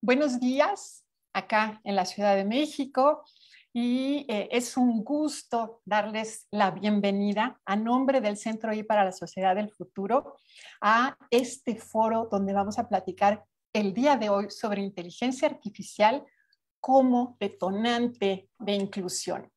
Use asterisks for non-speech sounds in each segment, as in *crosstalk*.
Buenos días acá en la Ciudad de México y eh, es un gusto darles la bienvenida a nombre del Centro I para la Sociedad del Futuro a este foro donde vamos a platicar el día de hoy sobre inteligencia artificial como detonante de inclusión.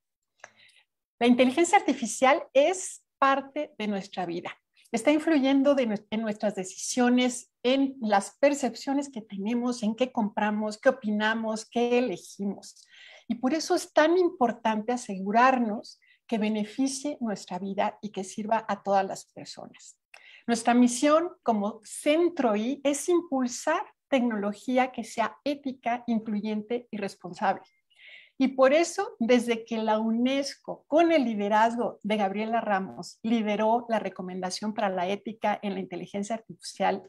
La inteligencia artificial es parte de nuestra vida está influyendo en nuestras decisiones, en las percepciones que tenemos, en qué compramos, qué opinamos, qué elegimos. Y por eso es tan importante asegurarnos que beneficie nuestra vida y que sirva a todas las personas. Nuestra misión como Centro I es impulsar tecnología que sea ética, incluyente y responsable. Y por eso, desde que la UNESCO, con el liderazgo de Gabriela Ramos, lideró la recomendación para la ética en la inteligencia artificial,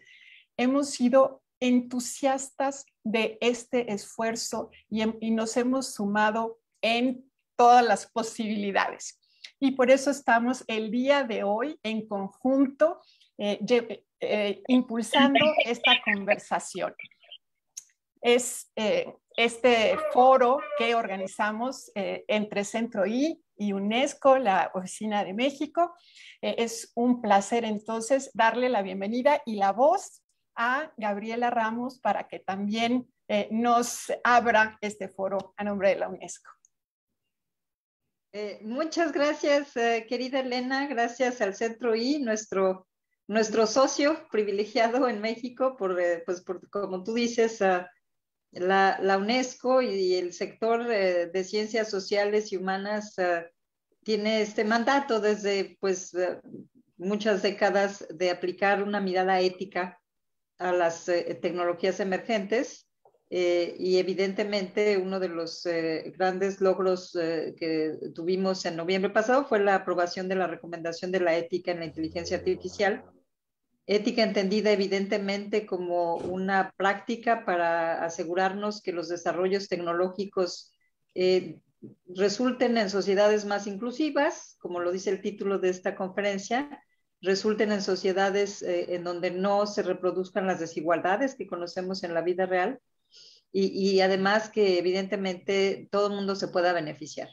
hemos sido entusiastas de este esfuerzo y, nos hemos sumado en todas las posibilidades. Y por eso estamos el día de hoy en conjunto eh, eh, impulsando esta conversación. Es eh, este foro que organizamos eh, entre Centro I y UNESCO, la Oficina de México. Eh, es un placer entonces darle la bienvenida y la voz a Gabriela Ramos para que también eh, nos abra este foro a nombre de la UNESCO. muchas gracias, querida Elena. Gracias al Centro I, nuestro, nuestro socio privilegiado en México, por, pues, por como tú dices, la, UNESCO y el sector eh, de ciencias sociales y humanas eh, tiene este mandato desde pues eh, muchas décadas de aplicar una mirada ética a las tecnologías emergentes y evidentemente uno de los grandes logros que tuvimos en noviembre pasado fue la aprobación de la recomendación de la ética en la inteligencia artificial. Ética entendida evidentemente como una práctica para asegurarnos que los desarrollos tecnológicos eh, resulten en sociedades más inclusivas, como lo dice el título de esta conferencia, resulten en sociedades eh, en donde no se reproduzcan las desigualdades que conocemos en la vida real y, además que evidentemente todo el mundo se pueda beneficiar.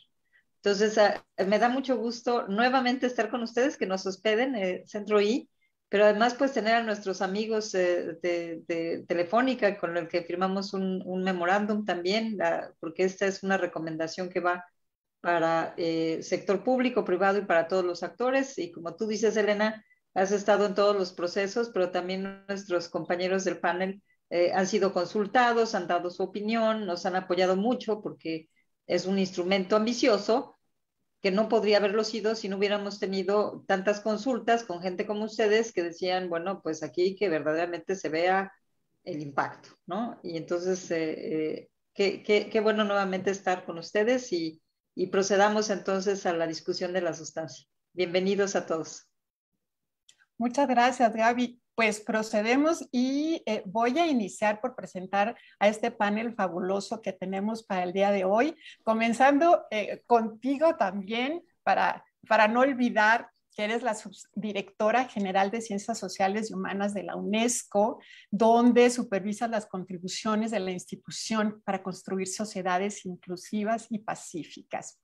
Entonces, ah, me da mucho gusto nuevamente estar con ustedes, que nos hospeden, eh, Centro I, pero además pues tener a nuestros amigos eh, de, Telefónica con el que firmamos un, memorándum también, porque esta es una recomendación que va para eh, sector público, privado y para todos los actores. Y como tú dices, Elena, has estado en todos los procesos, pero también nuestros compañeros del panel eh, han sido consultados, han dado su opinión, nos han apoyado mucho porque es un instrumento ambicioso, que no podría haberlo sido si no hubiéramos tenido tantas consultas con gente como ustedes que decían, bueno, pues aquí que verdaderamente se vea el impacto, ¿no? Y entonces, eh, eh, qué, bueno nuevamente estar con ustedes y, y procedamos entonces a la discusión de la sustancia. Bienvenidos a todos. Muchas gracias, Gaby. Pues procedemos y eh, voy a iniciar por presentar a este panel fabuloso que tenemos para el día de hoy, comenzando eh, contigo también para, para no olvidar eres la subdirectora general de Ciencias Sociales y Humanas de la UNESCO, donde supervisas las contribuciones de la institución para construir sociedades inclusivas y pacíficas.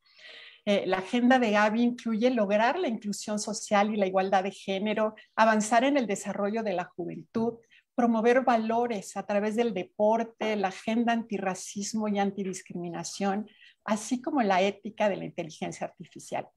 Eh, la agenda de Gaby incluye lograr la inclusión social y la igualdad de género, avanzar en el desarrollo de la juventud, promover valores a través del deporte, la agenda antirracismo y antidiscriminación, así como la ética de la inteligencia artificial.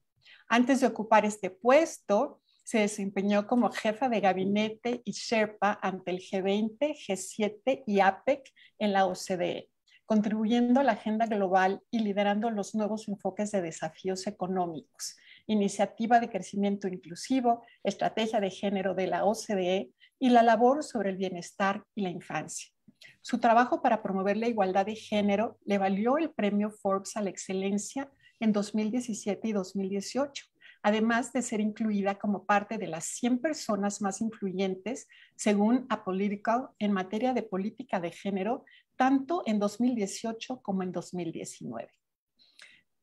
Antes de ocupar este puesto, se desempeñó como jefa de gabinete y Sherpa ante el G20, G7 y APEC en la OCDE contribuyendo a la agenda global y liderando los nuevos enfoques de desafíos económicos, iniciativa de crecimiento inclusivo, estrategia de género de la OCDE y la labor sobre el bienestar y la infancia. Su trabajo para promover la igualdad de género le valió el premio Forbes a la excelencia en 2017 y 2018, además de ser incluida como parte de las 100 personas más influyentes, según Apolitical, en materia de política de género tanto en 2018 como en 2019.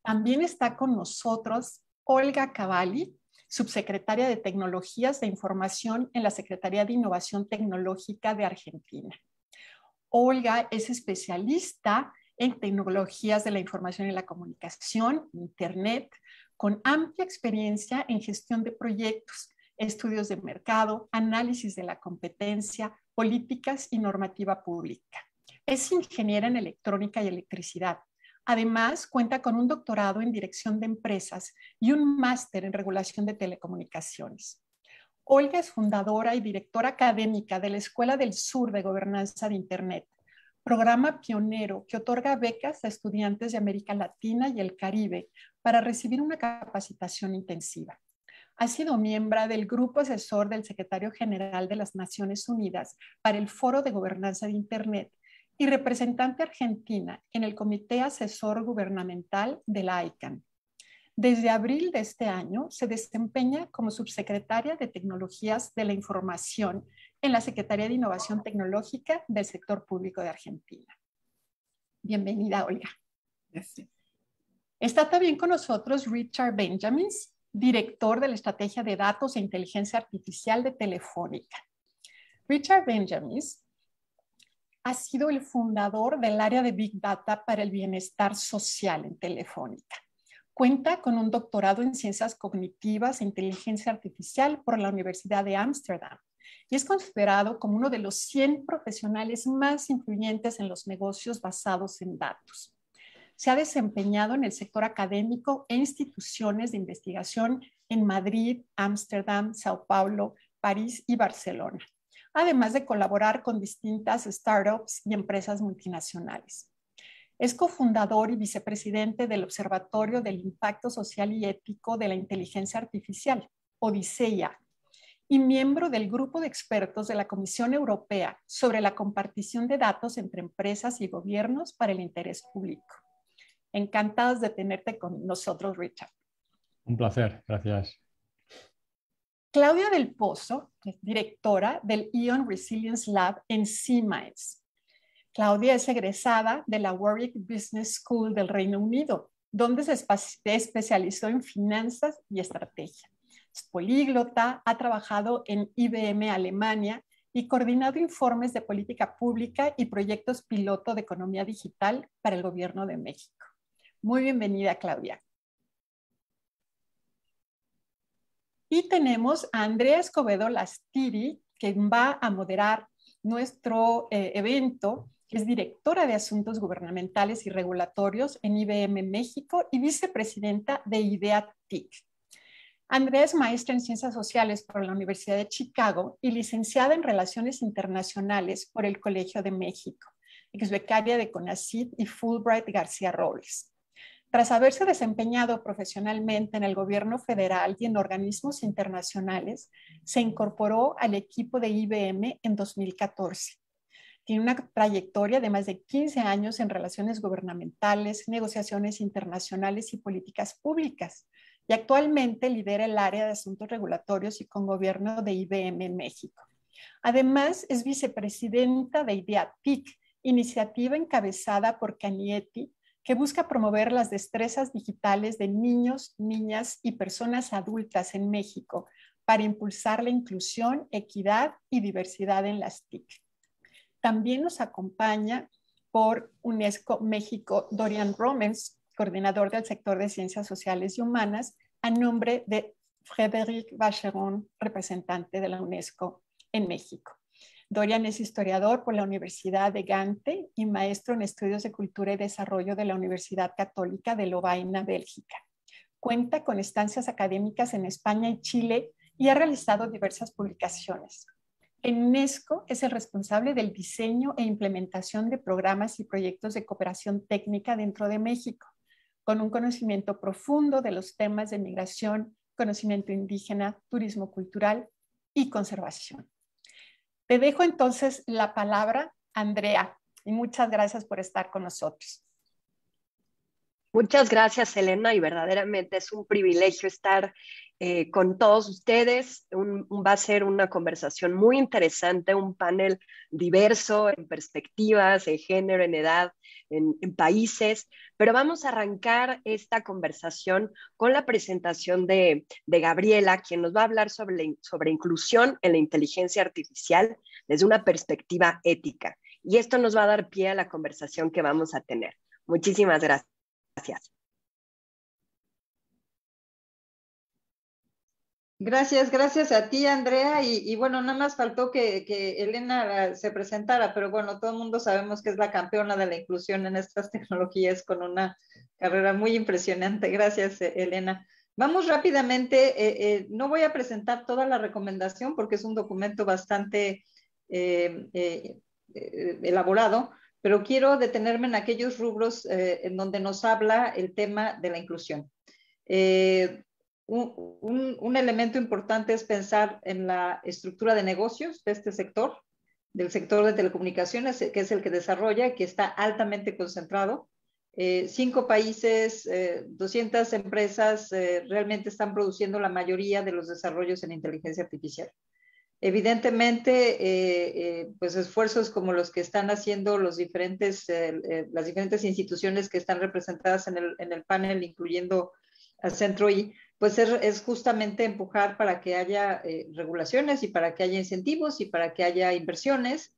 También está con nosotros Olga Cavalli, subsecretaria de Tecnologías de Información en la Secretaría de Innovación Tecnológica de Argentina. Olga es especialista en tecnologías de la información y la comunicación, Internet, con amplia experiencia en gestión de proyectos, estudios de mercado, análisis de la competencia, políticas y normativa pública. Es ingeniera en electrónica y electricidad. Además, cuenta con un doctorado en dirección de empresas y un máster en regulación de telecomunicaciones. Olga es fundadora y directora académica de la Escuela del Sur de Gobernanza de Internet, programa pionero que otorga becas a estudiantes de América Latina y el Caribe para recibir una capacitación intensiva. Ha sido miembro del Grupo Asesor del Secretario General de las Naciones Unidas para el Foro de Gobernanza de Internet y representante argentina en el Comité Asesor Gubernamental de la ICANN. Desde abril de este año se desempeña como subsecretaria de Tecnologías de la Información en la Secretaría de Innovación Tecnológica del Sector Público de Argentina. Bienvenida, Olga. Gracias. Está también con nosotros Richard Benjamins, director de la Estrategia de Datos e Inteligencia Artificial de Telefónica. Richard Benjamins ha sido el fundador del área de Big Data para el bienestar social en Telefónica. Cuenta con un doctorado en ciencias cognitivas e inteligencia artificial por la Universidad de Ámsterdam y es considerado como uno de los 100 profesionales más influyentes en los negocios basados en datos. Se ha desempeñado en el sector académico e instituciones de investigación en Madrid, Ámsterdam, Sao Paulo, París y Barcelona, además de colaborar con distintas startups y empresas multinacionales. Es cofundador y vicepresidente del Observatorio del Impacto Social y Ético de la Inteligencia Artificial, Odisea, y miembro del grupo de expertos de la Comisión Europea sobre la compartición de datos entre empresas y gobiernos para el interés público. Encantados de tenerte con nosotros, Richard. Un placer, gracias. Claudia del Pozo es directora del Ion Resilience Lab en CMINDS, Claudia es egresada de la Warwick Business School del Reino Unido, donde se especializó en finanzas y estrategia. Es políglota, ha trabajado en IBM Alemania y coordinado informes de política pública y proyectos piloto de economía digital para el gobierno de México. Muy bienvenida, Claudia. Y tenemos a Andrea Escobedo Lastiri, que va a moderar nuestro eh, evento es directora de Asuntos Gubernamentales y Regulatorios en IBM México y vicepresidenta de IDEA TIC. Andrea es maestra en Ciencias Sociales por la Universidad de Chicago y licenciada en Relaciones Internacionales por el Colegio de México, ex becaria de CONACYT y Fulbright García Robles. Tras haberse desempeñado profesionalmente en el gobierno federal y en organismos internacionales, se incorporó al equipo de IBM en 2014 tiene una trayectoria de más de 15 años en relaciones gubernamentales, negociaciones internacionales y políticas públicas. Y actualmente lidera el área de asuntos regulatorios y con gobierno de IBM en México. Además, es vicepresidenta de IDEATIC, iniciativa encabezada por Canieti, que busca promover las destrezas digitales de niños, niñas y personas adultas en México para impulsar la inclusión, equidad y diversidad en las TIC. También nos acompaña por UNESCO México Dorian Romens, coordinador del sector de ciencias sociales y humanas, a nombre de Frédéric Vacheron, representante de la UNESCO en México. Dorian es historiador por la Universidad de Gante y maestro en estudios de cultura y desarrollo de la Universidad Católica de Lovaina, Bélgica. Cuenta con estancias académicas en España y Chile y ha realizado diversas publicaciones. UNESCO es el responsable del diseño e implementación de programas y proyectos de cooperación técnica dentro de México, con un conocimiento profundo de los temas de migración, conocimiento indígena, turismo cultural y conservación. Te dejo entonces la palabra, Andrea, y muchas gracias por estar con nosotros. Muchas gracias, Elena, y verdaderamente es un privilegio estar eh, con todos ustedes. va a ser una conversación muy interesante, un panel diverso en perspectivas, en género, en edad, en, países, pero vamos a arrancar esta conversación con la presentación de, Gabriela, quien nos va a hablar sobre, sobre inclusión en la inteligencia artificial desde una perspectiva ética Y esto nos va a dar pie a la conversación que vamos a tener. Muchísimas gracias. Gracias, gracias a ti, Andrea. Y, bueno, nada más faltó que, Elena se presentara, pero bueno, todo el mundo sabemos que es la campeona de la inclusión en estas *laughs* tecnologías con una carrera muy impresionante. Gracias, Elena. Vamos rápidamente, eh, eh, no voy a presentar toda la recomendación porque es un documento bastante eh, elaborado, pero quiero detenerme en aquellos rubros en donde nos habla el tema de la inclusión un, elemento importante es pensar en la estructura de negocios de este sector, del sector de telecomunicaciones, que es el que desarrolla, que está altamente concentrado. Eh, cinco países, 200 eh, empresas eh, realmente están produciendo la mayoría de los desarrollos en inteligencia artificial. Evidentemente, pues esfuerzos como los que están haciendo los diferentes, las diferentes instituciones que están representadas en el, en el panel, incluyendo al Centro I, pues es, justamente empujar para que haya eh, regulaciones y para que haya incentivos y para que haya inversiones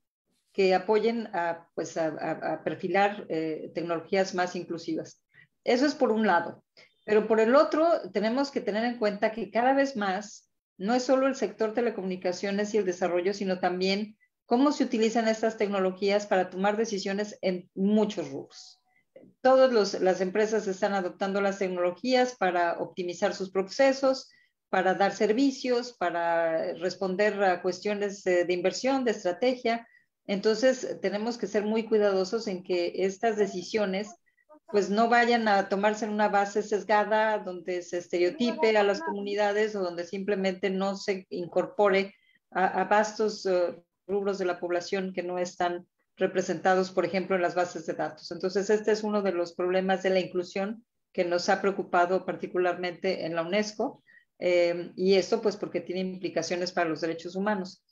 que apoyen a, pues a, perfilar eh, tecnologías más inclusivas. Eso es por un lado. Pero por el otro, tenemos que tener en cuenta que cada vez más no es solo el sector telecomunicaciones y el desarrollo, sino también cómo se utilizan estas tecnologías para tomar decisiones en muchos rubros todas las empresas están adoptando las tecnologías para optimizar sus procesos, para dar servicios, para responder a cuestiones de, inversión, de estrategia. Entonces, tenemos que ser muy cuidadosos en que estas decisiones pues no vayan a tomarse en una base sesgada donde se estereotipe a las comunidades o donde simplemente no se incorpore a, vastos eh, rubros de la población que no están representados, por ejemplo, en las bases de datos. Entonces, este es uno de los problemas de la inclusión que nos ha preocupado particularmente en la UNESCO, eh, y esto pues porque tiene implicaciones para los derechos humanos.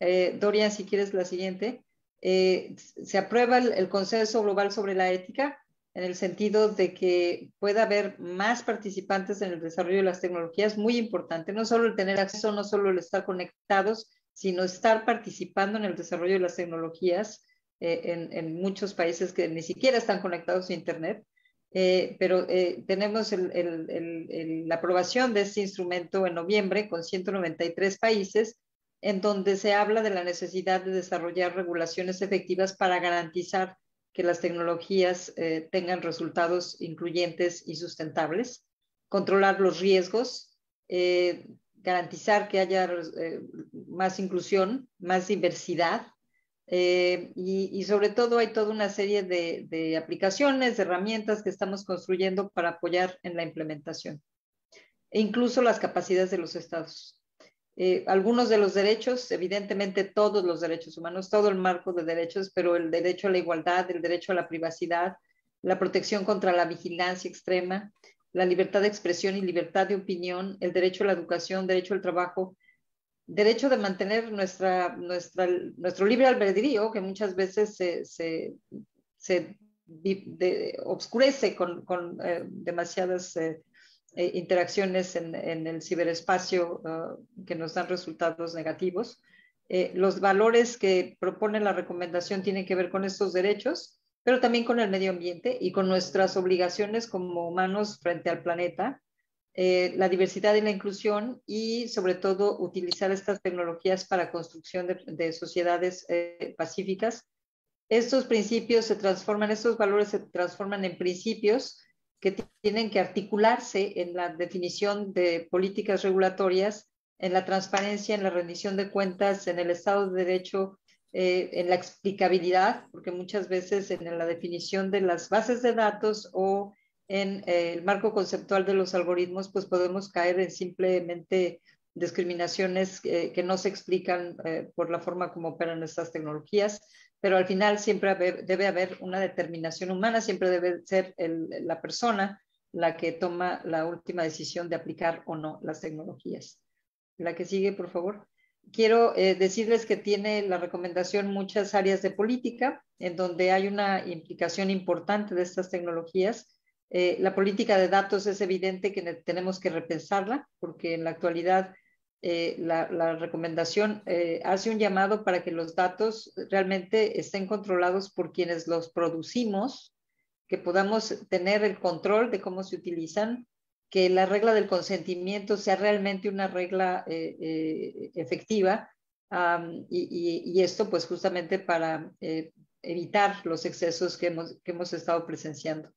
Eh, Dorian, si quieres la siguiente. Eh, se aprueba el, el, consenso global sobre la ética en el sentido de que pueda haber más participantes en el desarrollo de las tecnologías, muy importante, no solo el tener acceso, no solo el estar conectados, sino estar participando en el desarrollo de las tecnologías eh, en, muchos países que ni siquiera están conectados a Internet, eh, pero eh, tenemos la aprobación de este instrumento en noviembre con 193 países, en donde se habla de la necesidad de desarrollar regulaciones efectivas para garantizar que las tecnologías tengan resultados incluyentes y sustentables, controlar los riesgos, garantizar que haya más inclusión, más diversidad eh, y, sobre todo hay toda una serie de, aplicaciones, de herramientas que estamos construyendo para apoyar en la implementación. E incluso las capacidades de los estados. Eh, algunos de los derechos, evidentemente todos los derechos humanos, todo el marco de derechos, pero el derecho a la igualdad, el derecho a la privacidad, la protección contra la vigilancia extrema, la libertad de expresión y libertad de opinión, el derecho a la educación, derecho al trabajo, derecho de mantener nuestra, nuestra, nuestro libre albedrío, que muchas veces se, se, se obscurece con, con eh, demasiadas eh, eh, interacciones en, en, el ciberespacio que nos dan resultados negativos. los valores que propone la recomendación tienen que ver con estos derechos, pero también con el medio ambiente y con nuestras obligaciones como humanos frente al planeta eh, la diversidad y la inclusión y sobre todo utilizar estas tecnologías para construcción de, sociedades eh, pacíficas. Estos principios se transforman, estos valores se transforman en principios que tienen que articularse en la definición de políticas regulatorias, en la transparencia, en la rendición de cuentas, en el Estado de Derecho, eh, en la explicabilidad, porque muchas veces en la definición de las bases de datos o en eh, el marco conceptual de los algoritmos, pues podemos caer en simplemente discriminaciones que no se explican eh, por la forma como operan estas tecnologías, pero al final siempre debe haber una determinación humana, siempre debe ser la persona la que toma la última decisión de aplicar o no las tecnologías. La que sigue, por favor. Quiero eh, decirles que tiene la recomendación muchas áreas de política en donde hay una implicación importante de estas tecnologías eh, la política de datos es evidente que tenemos que repensarla porque en la actualidad eh, la, recomendación eh, hace un llamado para que los datos realmente estén controlados por quienes los producimos, que podamos tener el control de cómo se utilizan, que la regla del consentimiento sea realmente una regla eh, efectiva y, esto pues justamente para evitar los excesos que hemos, que hemos estado presenciando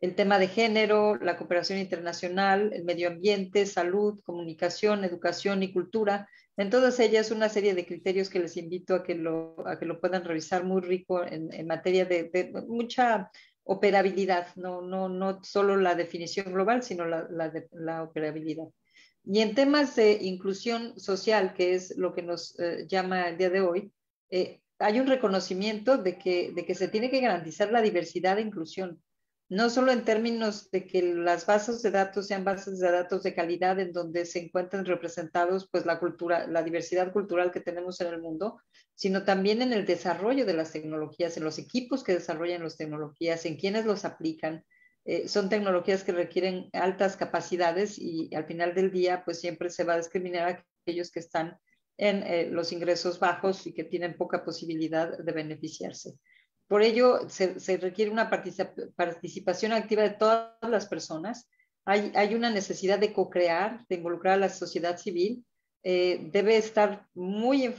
el tema de género, la cooperación internacional, el medio ambiente, salud, comunicación, educación y cultura. En todas ellas una serie de criterios que les invito a que lo, a que lo puedan revisar muy rico en, materia de, mucha operabilidad, no, no, no solo la definición global, sino la, la, la operabilidad. Y en temas de inclusión social, que es lo que nos eh, llama el día de hoy, eh, hay un reconocimiento de que, de que se tiene que garantizar la diversidad e inclusión no solo en términos de que las bases de datos sean bases de datos de calidad en donde se encuentren representados pues la cultura, la diversidad cultural que tenemos en el mundo, sino también en el desarrollo de las tecnologías, en los equipos que desarrollan las tecnologías, en quienes los aplican. Eh, son tecnologías que requieren altas capacidades y al final del día pues siempre se va a discriminar a aquellos que están en eh, los ingresos bajos y que tienen poca posibilidad de beneficiarse. Por ello, se, requiere una participación activa de todas las personas. Hay, una necesidad de co-crear, de involucrar a la sociedad civil. Eh, debe estar muy,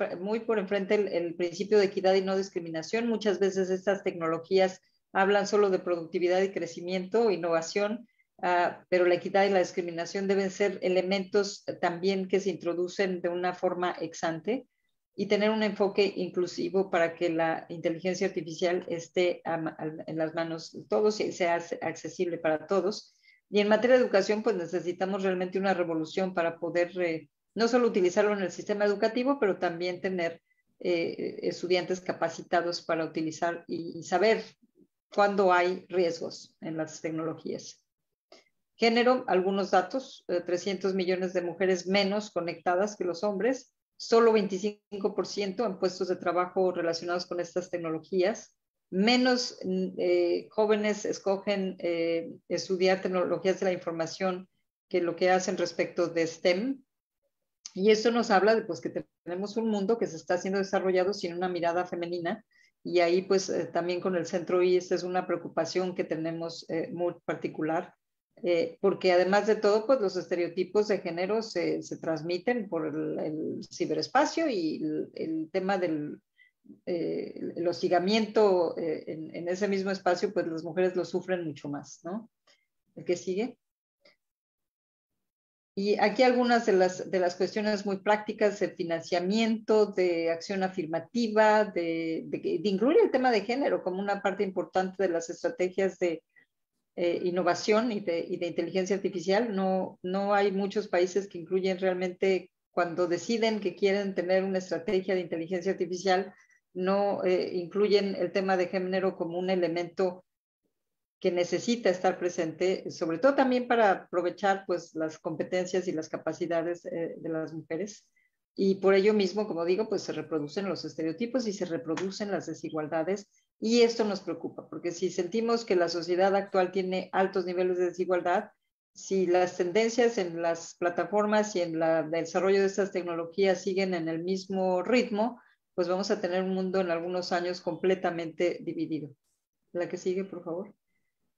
por enfrente el, principio de equidad y no discriminación. Muchas veces estas tecnologías hablan solo de productividad y crecimiento, innovación, uh, pero la equidad y la discriminación deben ser elementos también que se introducen de una forma exante y tener un enfoque inclusivo para que la inteligencia artificial esté en las manos de todos y sea accesible para todos. Y en materia de educación, pues necesitamos realmente una revolución para poder eh, no solo utilizarlo en el sistema educativo, pero también tener eh, estudiantes capacitados para utilizar y, saber cuándo hay riesgos en las tecnologías. Género, algunos datos, 300 eh, millones de mujeres menos conectadas que los hombres, solo 25% en puestos de trabajo relacionados con estas tecnologías. Menos eh, jóvenes escogen eh, estudiar tecnologías de la información que lo que hacen respecto de STEM. Y esto nos habla de pues, que tenemos un mundo que se está siendo desarrollado sin una mirada femenina. Y ahí, pues, eh, también con el Centro I, esta es una preocupación que tenemos muy particular eh, porque además de todo, pues los estereotipos de género se, se transmiten por el, ciberespacio y el, tema del eh, el hostigamiento eh, en, en, ese mismo espacio, pues las mujeres lo sufren mucho más, ¿no? ¿El que sigue? Y aquí algunas de las, de las cuestiones muy prácticas de financiamiento, de acción afirmativa, de, de, de incluir el tema de género como una parte importante de las estrategias de, eh, innovación y de, inteligencia artificial. No, no hay muchos países que incluyen realmente cuando deciden que quieren tener una estrategia de inteligencia artificial, no eh, incluyen el tema de género como un elemento que necesita estar presente, sobre todo también para aprovechar pues, las competencias y las capacidades eh, de las mujeres. Y por ello mismo, como digo, pues se reproducen los estereotipos y se reproducen las desigualdades y esto nos preocupa, porque si sentimos que la sociedad actual tiene altos niveles de desigualdad, si las tendencias en las plataformas y en el desarrollo de estas tecnologías siguen en el mismo ritmo, pues vamos a tener un mundo en algunos años completamente dividido. La que sigue, por favor.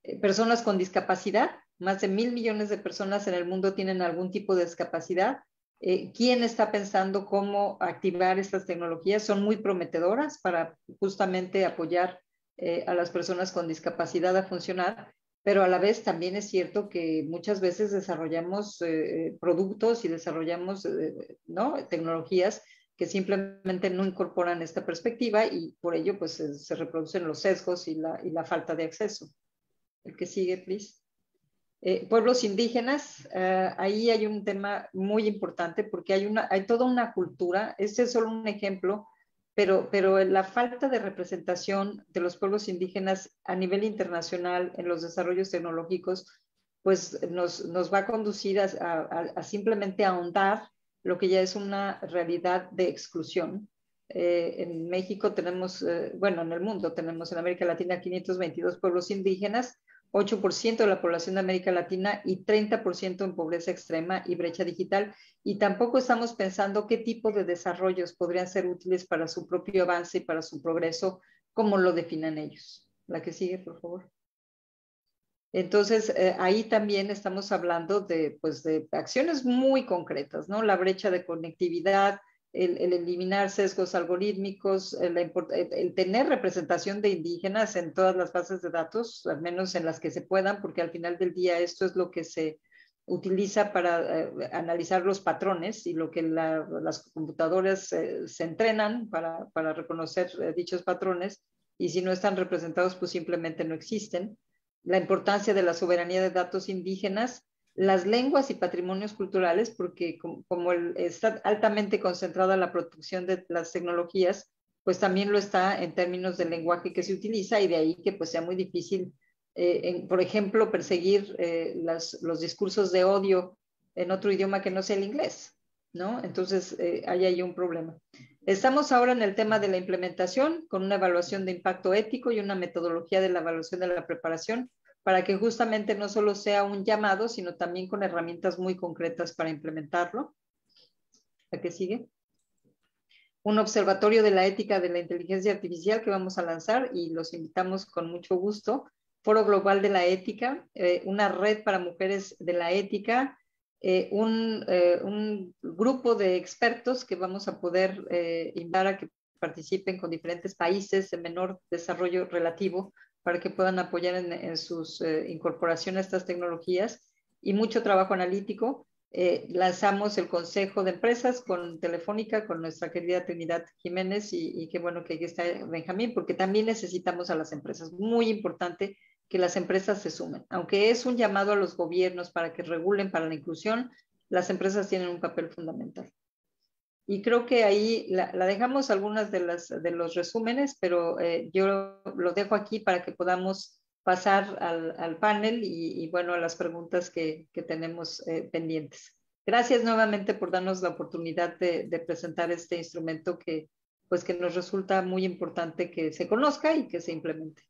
Eh, personas con discapacidad, más de mil millones de personas en el mundo tienen algún tipo de discapacidad. Eh, ¿Quién está pensando cómo activar estas tecnologías? Son muy prometedoras para justamente apoyar eh, a las personas con discapacidad a funcionar, pero a la vez también es cierto que muchas veces desarrollamos eh, productos y desarrollamos ¿no? tecnologías que simplemente no incorporan esta perspectiva y por ello pues se, reproducen los sesgos y la, y la falta de acceso. El que sigue, please. Eh, pueblos indígenas, eh, ahí hay un tema muy importante porque hay, una, hay toda una cultura, este es solo un ejemplo, pero, pero la falta de representación de los pueblos indígenas a nivel internacional en los desarrollos tecnológicos, pues nos, nos va a conducir a, a, simplemente ahondar lo que ya es una realidad de exclusión. Eh, en México tenemos, bueno, en el mundo tenemos en América Latina 522 pueblos indígenas, 8% de la población de América Latina y 30% en pobreza extrema y brecha digital. Y tampoco estamos pensando qué tipo de desarrollos podrían ser útiles para su propio avance y para su progreso, como lo definan ellos. La que sigue, por favor. Entonces, eh, ahí también estamos hablando de, pues, de acciones muy concretas, ¿no? La brecha de conectividad, el, eliminar sesgos algorítmicos, el, el, tener representación de indígenas en todas las bases de datos, al menos en las que se puedan, porque al final del día esto es lo que se utiliza para eh, analizar los patrones y lo que las computadoras eh, se entrenan para, para reconocer eh, dichos patrones y si no están representados pues simplemente no existen. La importancia de la soberanía de datos indígenas las lenguas y patrimonios culturales, porque como, está altamente concentrada la producción de las tecnologías, pues también lo está en términos del lenguaje que se utiliza y de ahí que pues sea muy difícil, eh, por ejemplo, perseguir eh, los discursos de odio en otro idioma que no sea el inglés, ¿no? Entonces, eh, ahí hay un problema. Estamos ahora en el tema de la implementación con una evaluación de impacto ético y una metodología de la evaluación de la preparación para que justamente no solo sea un llamado, sino también con herramientas muy concretas para implementarlo. ¿La que sigue? Un observatorio de la ética de la inteligencia artificial que vamos a lanzar y los invitamos con mucho gusto. Foro Global de la Ética, eh, una red para mujeres de la ética, eh, un, eh, un, grupo de expertos que vamos a poder invitar a que participen con diferentes países de menor desarrollo relativo para que puedan apoyar en, su eh, incorporación a estas tecnologías y mucho trabajo analítico. Eh, lanzamos el Consejo de Empresas con Telefónica, con nuestra querida Trinidad Jiménez y, qué bueno que aquí está Benjamín, porque también necesitamos a las empresas. Muy importante que las empresas se sumen. Aunque es un llamado a los gobiernos para que regulen para la inclusión, las empresas tienen un papel fundamental. Y creo que ahí la, dejamos algunas de, las, de los resúmenes, pero eh, yo lo dejo aquí para que podamos pasar al, al panel y, bueno, a las preguntas que, que tenemos eh, pendientes. Gracias nuevamente por darnos la oportunidad de, de, presentar este instrumento que, pues, que nos resulta muy importante que se conozca y que se implemente.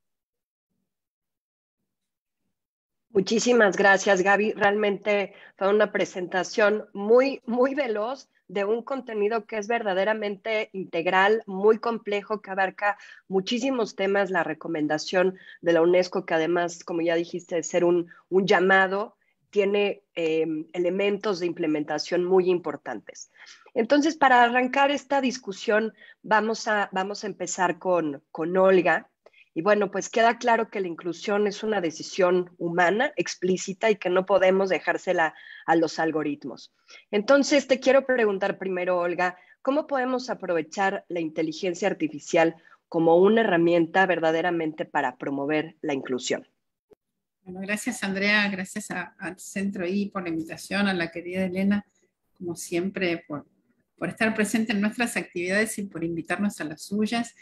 Muchísimas gracias, Gaby. Realmente fue una presentación muy, muy veloz de un contenido que es verdaderamente integral, muy complejo, que abarca muchísimos temas, la recomendación de la UNESCO, que además, como ya dijiste, de ser un, llamado, tiene em, elementos de implementación muy importantes. Entonces, para arrancar esta discusión, vamos a, vamos a empezar con, con Olga. Y bueno, pues queda claro que la inclusión es una decisión humana, explícita y que no podemos dejársela a los algoritmos. Entonces, te quiero preguntar primero, Olga, ¿cómo podemos aprovechar la inteligencia artificial como una herramienta verdaderamente para promover la inclusión? Bueno, gracias Andrea, gracias al Centro I por la invitación, a la querida Elena, como siempre, por, por estar presente en nuestras actividades y por invitarnos a las suyas.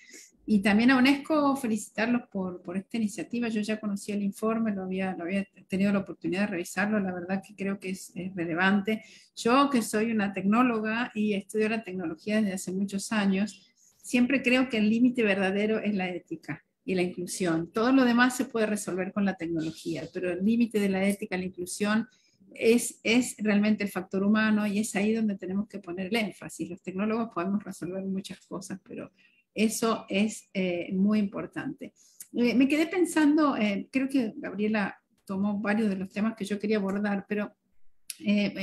Y también a UNESCO felicitarlos por, por, esta iniciativa. Yo ya conocí el informe, lo había, lo había tenido la oportunidad de revisarlo, la verdad que creo que es, es, relevante. Yo que soy una tecnóloga y estudio la tecnología desde hace muchos años, siempre creo que el límite verdadero es la ética y la inclusión. Todo lo demás se puede resolver con la tecnología, pero el límite de la ética la inclusión es, es realmente el factor humano y es ahí donde tenemos que poner el énfasis. Los tecnólogos podemos resolver muchas cosas, pero eso es eh, muy importante. Eh, me quedé pensando, eh, creo que Gabriela tomó varios de los temas que yo quería abordar, pero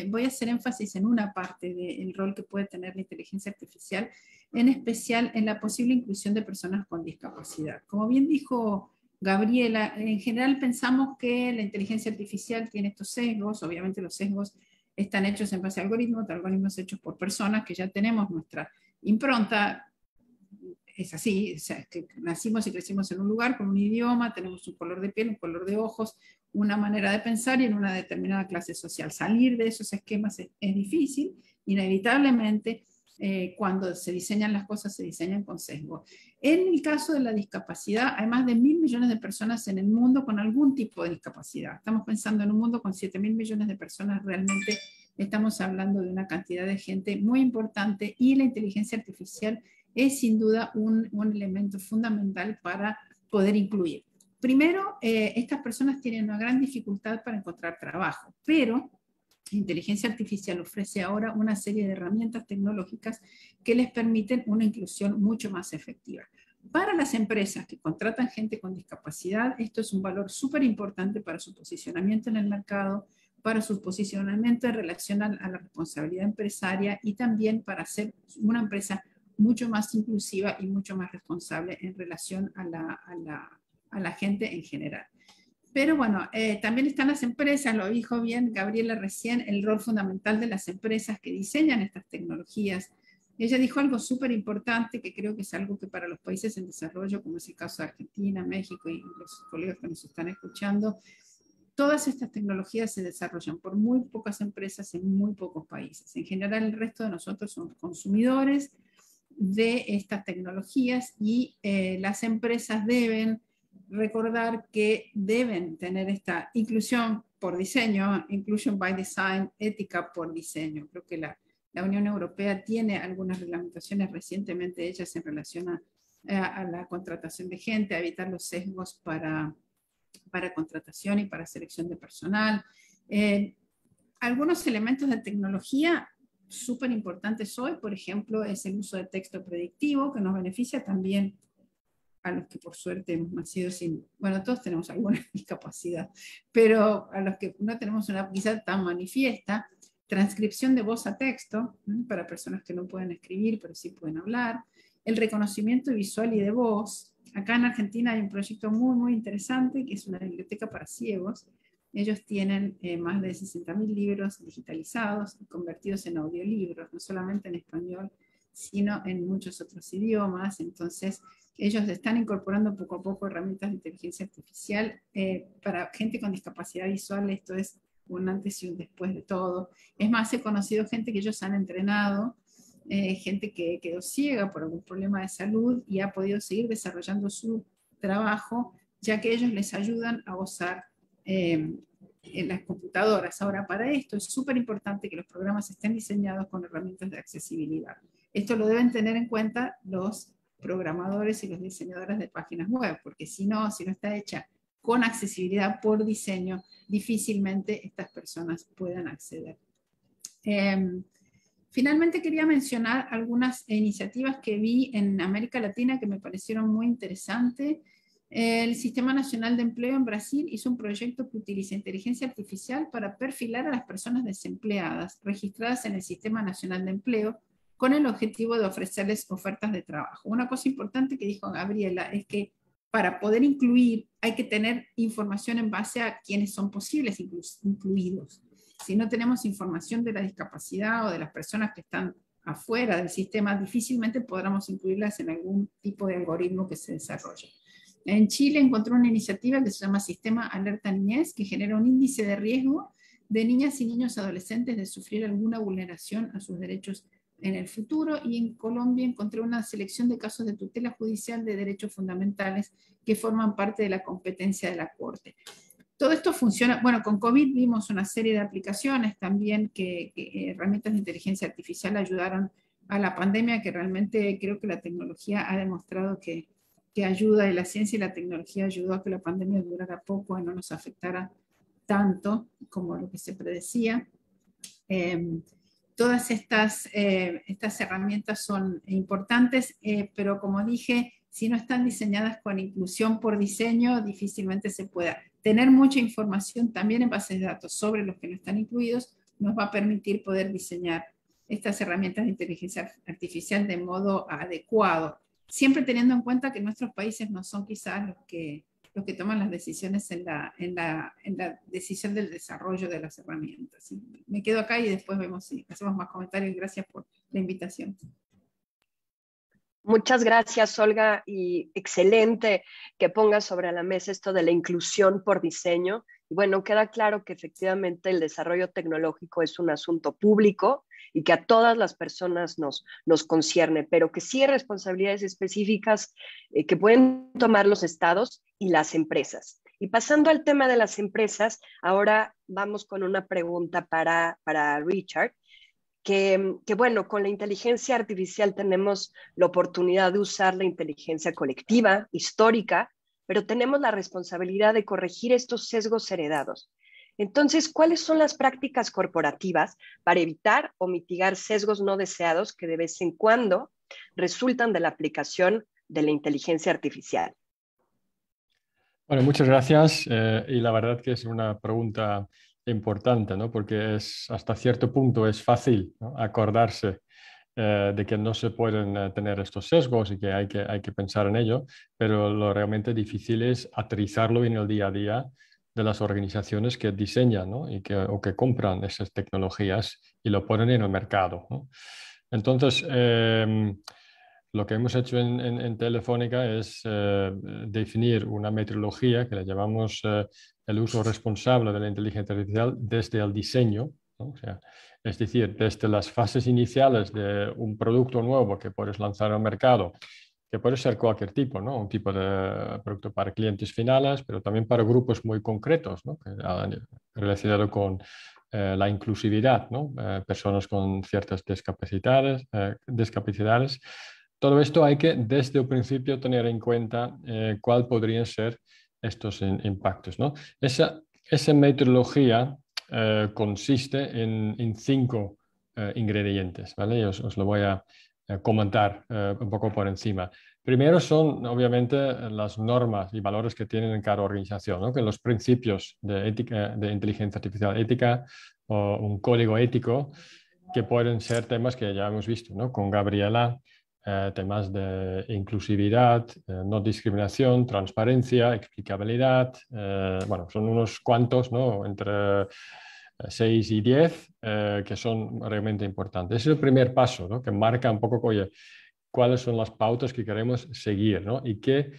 voy a hacer énfasis en una parte del rol que puede tener la inteligencia artificial, en especial en la posible inclusión de personas con discapacidad. Como bien dijo Gabriela, en general pensamos que la inteligencia artificial tiene estos sesgos, obviamente los sesgos están hechos en base a algoritmos, algoritmos hechos por personas que ya tenemos nuestra impronta, es así, o sea, que nacimos y crecimos en un lugar con un idioma, tenemos un color de piel, un color de ojos, una manera de pensar y en una determinada clase social. Salir de esos esquemas es, difícil, inevitablemente eh, cuando se diseñan las cosas se diseñan con sesgo. En el caso de la discapacidad, hay más de mil millones de personas en el mundo con algún tipo de discapacidad. Estamos pensando en un mundo con siete mil millones de personas, realmente estamos hablando de una cantidad de gente muy importante y la inteligencia artificial es sin duda un, elemento fundamental para poder incluir. primero, eh, estas personas tienen una gran dificultad para encontrar trabajo, pero inteligencia artificial ofrece ahora una serie de herramientas tecnológicas que les permiten una inclusión mucho más efectiva. Para las empresas que contratan gente con discapacidad, esto es un valor súper importante para su posicionamiento en el mercado, para su posicionamiento en relación a, la responsabilidad empresaria y también para ser una empresa mucho más inclusiva y mucho más responsable en relación a la, a la, gente en general. Pero bueno, eh, también están las empresas, lo dijo bien Gabriela recién, el rol fundamental de las empresas que diseñan estas tecnologías, ella dijo algo súper importante que creo que es algo que para los países en desarrollo, como es el caso de Argentina, México y los colegas que nos están escuchando, todas estas tecnologías se desarrollan por muy pocas empresas en muy pocos países. En general, el resto de nosotros somos consumidores de estas tecnologías y eh, las empresas deben recordar que deben tener esta inclusión por diseño, inclusion by design, ética por diseño. Creo que la, la Unión Europea tiene algunas reglamentaciones recientemente hechas en relación a, la contratación de gente, a evitar los sesgos para, para contratación y para selección de personal. Eh, algunos elementos de tecnología súper importantes hoy, por ejemplo, es el uso de texto predictivo, que nos beneficia también a los que por suerte hemos nacido sin, bueno, todos tenemos alguna *laughs* discapacidad, pero a los que no tenemos una quizá tan manifiesta, transcripción de voz a texto, para personas que no pueden escribir, pero sí pueden hablar, el reconocimiento visual y de voz. Acá en Argentina hay un proyecto muy, muy interesante, que es una biblioteca para ciegos. Ellos tienen eh, más de 60.000 libros digitalizados y convertidos en audiolibros, no solamente en español, sino en muchos otros idiomas. Entonces, ellos están incorporando poco a poco herramientas de inteligencia artificial. Eh, para gente con discapacidad visual esto es un antes y un después de todo. Es más, he conocido gente que ellos han entrenado, eh, gente que quedó ciega por algún problema de salud y ha podido seguir desarrollando su trabajo, ya que ellos les ayudan a usar eh, en las computadoras. Ahora, para esto es súper importante que los programas estén diseñados con herramientas de accesibilidad. Esto lo deben tener en cuenta los programadores y los diseñadores de páginas web, porque si no, si no está hecha con accesibilidad por diseño, difícilmente estas personas puedan acceder. Em, finalmente quería mencionar algunas iniciativas que vi en América Latina que me parecieron muy interesantes. El Sistema Nacional de Empleo en Brasil hizo un proyecto que utiliza inteligencia artificial para perfilar a las personas desempleadas registradas en el Sistema Nacional de Empleo con el objetivo de ofrecerles ofertas de trabajo. Una cosa importante que dijo Gabriela es que para poder incluir hay que tener información en base a quienes son posibles incluidos. Si no tenemos información de la discapacidad o de las personas que están afuera del sistema, difícilmente podremos incluirlas en algún tipo de algoritmo que se desarrolle. En Chile encontró una iniciativa que se llama Sistema Alerta Niñez, que genera un índice de riesgo de niñas y niños adolescentes de sufrir alguna vulneración a sus derechos en el futuro y en Colombia encontré una selección de casos de tutela judicial de derechos fundamentales que forman parte de la competencia de la Corte. Todo esto funciona, bueno, con COVID vimos una serie de aplicaciones también que, eh, herramientas de inteligencia artificial ayudaron a la pandemia, que realmente creo que la tecnología ha demostrado que, que ayuda y la ciencia y la tecnología ayudó a que la pandemia durara poco y no nos afectara tanto como lo que se predecía. Eh, todas estas, eh, estas herramientas son importantes, eh, pero como dije, si no están diseñadas con inclusión por diseño, difícilmente se pueda. Tener mucha información también en bases de datos sobre los que no están incluidos nos va a permitir poder diseñar estas herramientas de inteligencia artificial de modo adecuado, siempre teniendo en cuenta que nuestros países no son quizás los que los que toman las decisiones en la, en la, en la decisión del desarrollo de las herramientas. Me quedo acá y después vemos si hacemos más comentarios. Gracias por la invitación. Muchas gracias, Olga, y excelente que pongas sobre la mesa esto de la inclusión por diseño. Bueno, queda claro que efectivamente el desarrollo tecnológico es un asunto público y que a todas las personas nos, nos concierne, pero que sí hay responsabilidades específicas eh, que pueden tomar los estados y las empresas. Y pasando al tema de las empresas, ahora vamos con una pregunta para, para Richard. Que, que, bueno, con la inteligencia artificial tenemos la oportunidad de usar la inteligencia colectiva, histórica, pero tenemos la responsabilidad de corregir estos sesgos heredados. Entonces, ¿cuáles son las prácticas corporativas para evitar o mitigar sesgos no deseados que de vez en cuando resultan de la aplicación de la inteligencia artificial? Bueno, muchas gracias. Eh, y la verdad que es una pregunta importante, ¿no? porque es, hasta cierto punto es fácil acordarse eh, de que no se pueden eh, tener estos sesgos y que hay, que hay que pensar en ello, pero lo realmente difícil es aterrizarlo en el día a día de las organizaciones que diseñan y que, o que compran esas tecnologías y lo ponen en el mercado. Entonces, em, lo que hemos hecho en, Telefónica es eh, definir una metodología que le llamamos eh, el uso responsable de la inteligencia artificial desde el diseño, es decir, desde las fases iniciales de un producto nuevo que puedes lanzar al mercado que puede ser cualquier tipo, ¿no? Un tipo de producto para clientes finales, pero también para grupos muy concretos, ¿no? relacionado con eh, la inclusividad, ¿no? Eh, personas con ciertas discapacidades, eh, discapacidades. Todo esto hay que desde el principio tener en cuenta cuál podrían ser estos impactos, ¿no? Esa, esa metodología consiste en, en cinco ingredientes, ¿vale? Os, os, lo voy a eh, comentar eh, un poco por encima. Primero son, obviamente, las normas y valores que tienen en cada organización, que los principios de, ética, de inteligencia artificial ética o un código ético, que pueden ser temas que ya hemos visto ¿no? con Gabriela, eh, temas de inclusividad, no discriminación, transparencia, explicabilidad, bueno, son unos cuantos, ¿no? entre 6 y 10, eh, que son realmente importantes. Ese es el primer paso, ¿no? que marca un poco, cuáles son las pautas que queremos seguir ¿no? y qué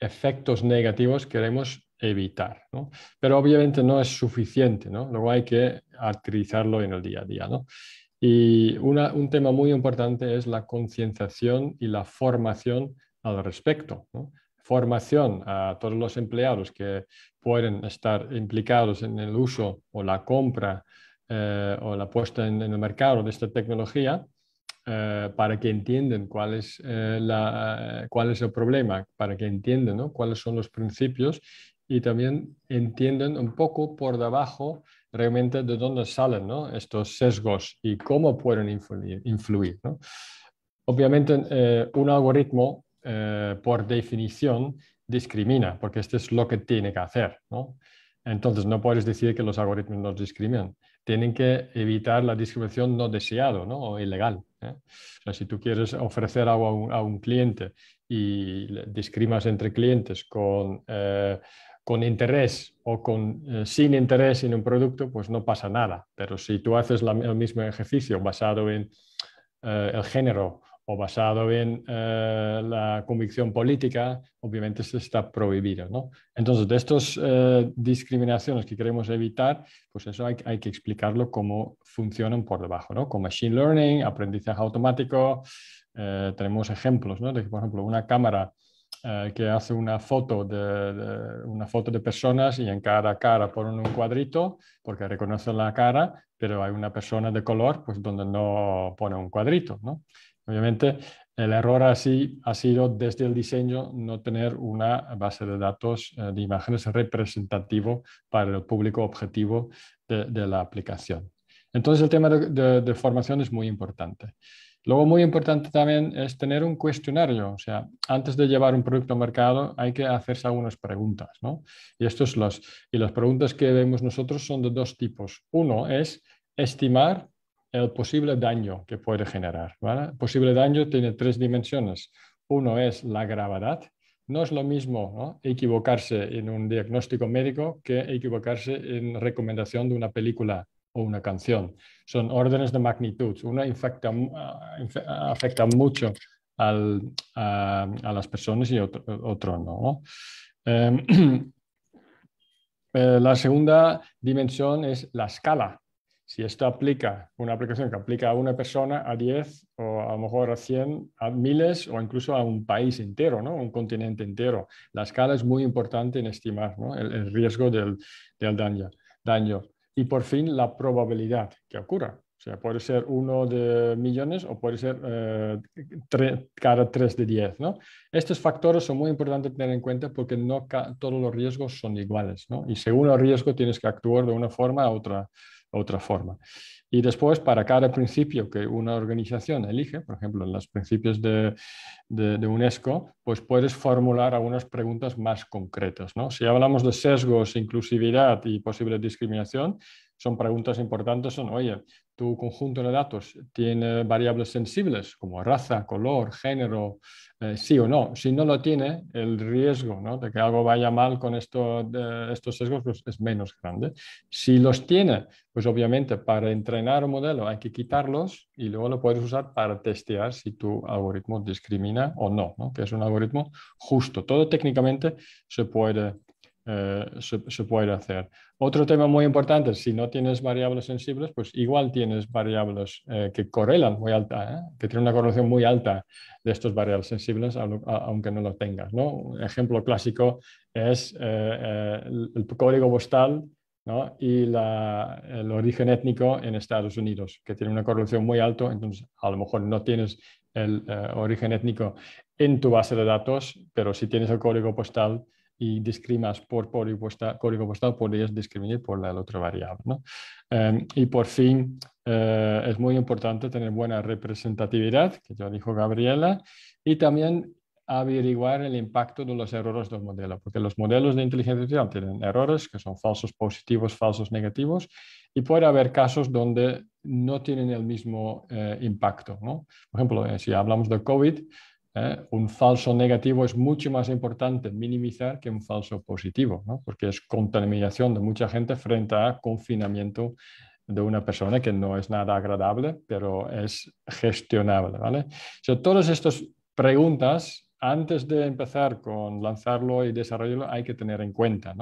efectos negativos queremos evitar. ¿no? Pero obviamente no es suficiente, ¿no? luego hay que utilizarlo en el día a día. ¿no? Y un tema muy importante es la concienciación y la formación al respecto. Formación a todos los empleados que pueden estar implicados en el uso o la compra eh, o la puesta en, el mercado de esta tecnología eh, para que entiendan cuál es, eh, la, cuál es el problema, para que entiendan cuáles son los principios y también entiendan un poco por debajo realmente de dónde salen estos sesgos y cómo pueden influir. influir Obviamente, un algoritmo eh, por definición, discrimina, porque esto es lo que tiene que hacer. ¿no? Entonces, no puedes decir que los algoritmos no discriminan. Tienen que evitar la discriminación no deseada ¿no? o ilegal. ¿eh? O sea, si tú quieres ofrecer algo a un, cliente y discriminas entre clientes con, eh, con interés o con, sin interés en un producto, pues no pasa nada. Pero si tú haces el mismo ejercicio basado en el género o basado en eh, la convicción política, obviamente se está prohibido. ¿no? Entonces, de estas eh, discriminaciones que queremos evitar, pues eso hay, hay, que explicarlo cómo funcionan por debajo, ¿no? con machine learning, aprendizaje automático. Eh, tenemos ejemplos ¿no? de que, por ejemplo, una cámara que hace una foto de, una foto de personas y en cada cara ponen un cuadrito porque reconoce la cara, pero hay una persona de color pues donde no pone un cuadrito. ¿no? Obviamente, el error así ha sido desde el diseño no tener una base de datos eh, de imágenes representativo para el público objetivo de, la aplicación. Entonces, el tema de, formación es muy importante. Luego, muy importante también es tener un cuestionario. O sea, antes de llevar un producto al mercado hay que hacerse algunas preguntas. ¿no? Y, estos los, y las preguntas que vemos nosotros son de dos tipos. Uno es estimar el posible daño que puede generar. ¿vale? Posible daño tiene tres dimensiones. Uno es la gravedad. No es lo mismo equivocarse en un diagnóstico médico que equivocarse en recomendación de una película o una canción. Son órdenes de magnitud. Una infecta, afecta mucho a, las personas y otro, no. Em, *clears throat* eh, la segunda dimensión es la escala si esto aplica, una aplicación que aplica a una persona, a 10 o a lo mejor a 100, a miles o incluso a un país entero, ¿no? un continente entero, la escala es muy importante en estimar el, riesgo del, daño. Y por fin, la probabilidad que ocurra. O sea, puede ser uno de millones o puede ser eh, cada tres de diez. ¿no? Estos factores son muy importantes tener en cuenta porque no todos los riesgos son iguales. ¿no? Y según el riesgo tienes que actuar de una forma a otra, otra forma. Y después, para cada principio que una organización elige, por ejemplo, en los principios de, de, UNESCO, pues puedes formular algunas preguntas más concretas. ¿no? Si hablamos de sesgos, inclusividad y posible discriminación, son preguntas importantes. Son, oye, tu conjunto de datos tiene variables sensibles como raza, color, género, eh, sí o no. Si no lo tiene, el riesgo de que algo vaya mal con esto, de estos sesgos pues, es menos grande. Si los tiene, pues obviamente para entrenar un modelo hay que quitarlos y luego lo puedes usar para testear si tu algoritmo discrimina o no, ¿no? que es un algoritmo justo. Todo técnicamente se puede eh, se, puede hacer. Otro tema muy importante, si no tienes variables sensibles, pues igual tienes variables eh, que correlan muy alta, ¿eh? que tienen una correlación muy alta de estos variables sensibles, aunque no lo tengas. ¿no? Un ejemplo clásico es el, código postal ¿no? y el origen étnico en Estados Unidos, que tiene una correlación muy alta, entonces a lo mejor no tienes el origen étnico en tu base de datos, pero si tienes el código postal, y discriminas por código postal, podrías discriminar por la otra variable. ¿no? Em, y por fin, eh, es muy importante tener buena representatividad, que ya dijo Gabriela, y también averiguar el impacto de los errores del modelo, porque los modelos de inteligencia artificial tienen errores que son falsos positivos, falsos negativos, y puede haber casos donde no tienen el mismo eh, impacto. ¿no? Por ejemplo, eh, si hablamos de COVID, ¿eh? un falso negativo es mucho más importante minimizar que un falso positivo, porque es contaminación de mucha gente frente a confinamiento de una persona que no es nada agradable, pero es gestionable. ¿vale? todas estas preguntas, antes de empezar con lanzarlo y desarrollarlo, hay que tener en cuenta.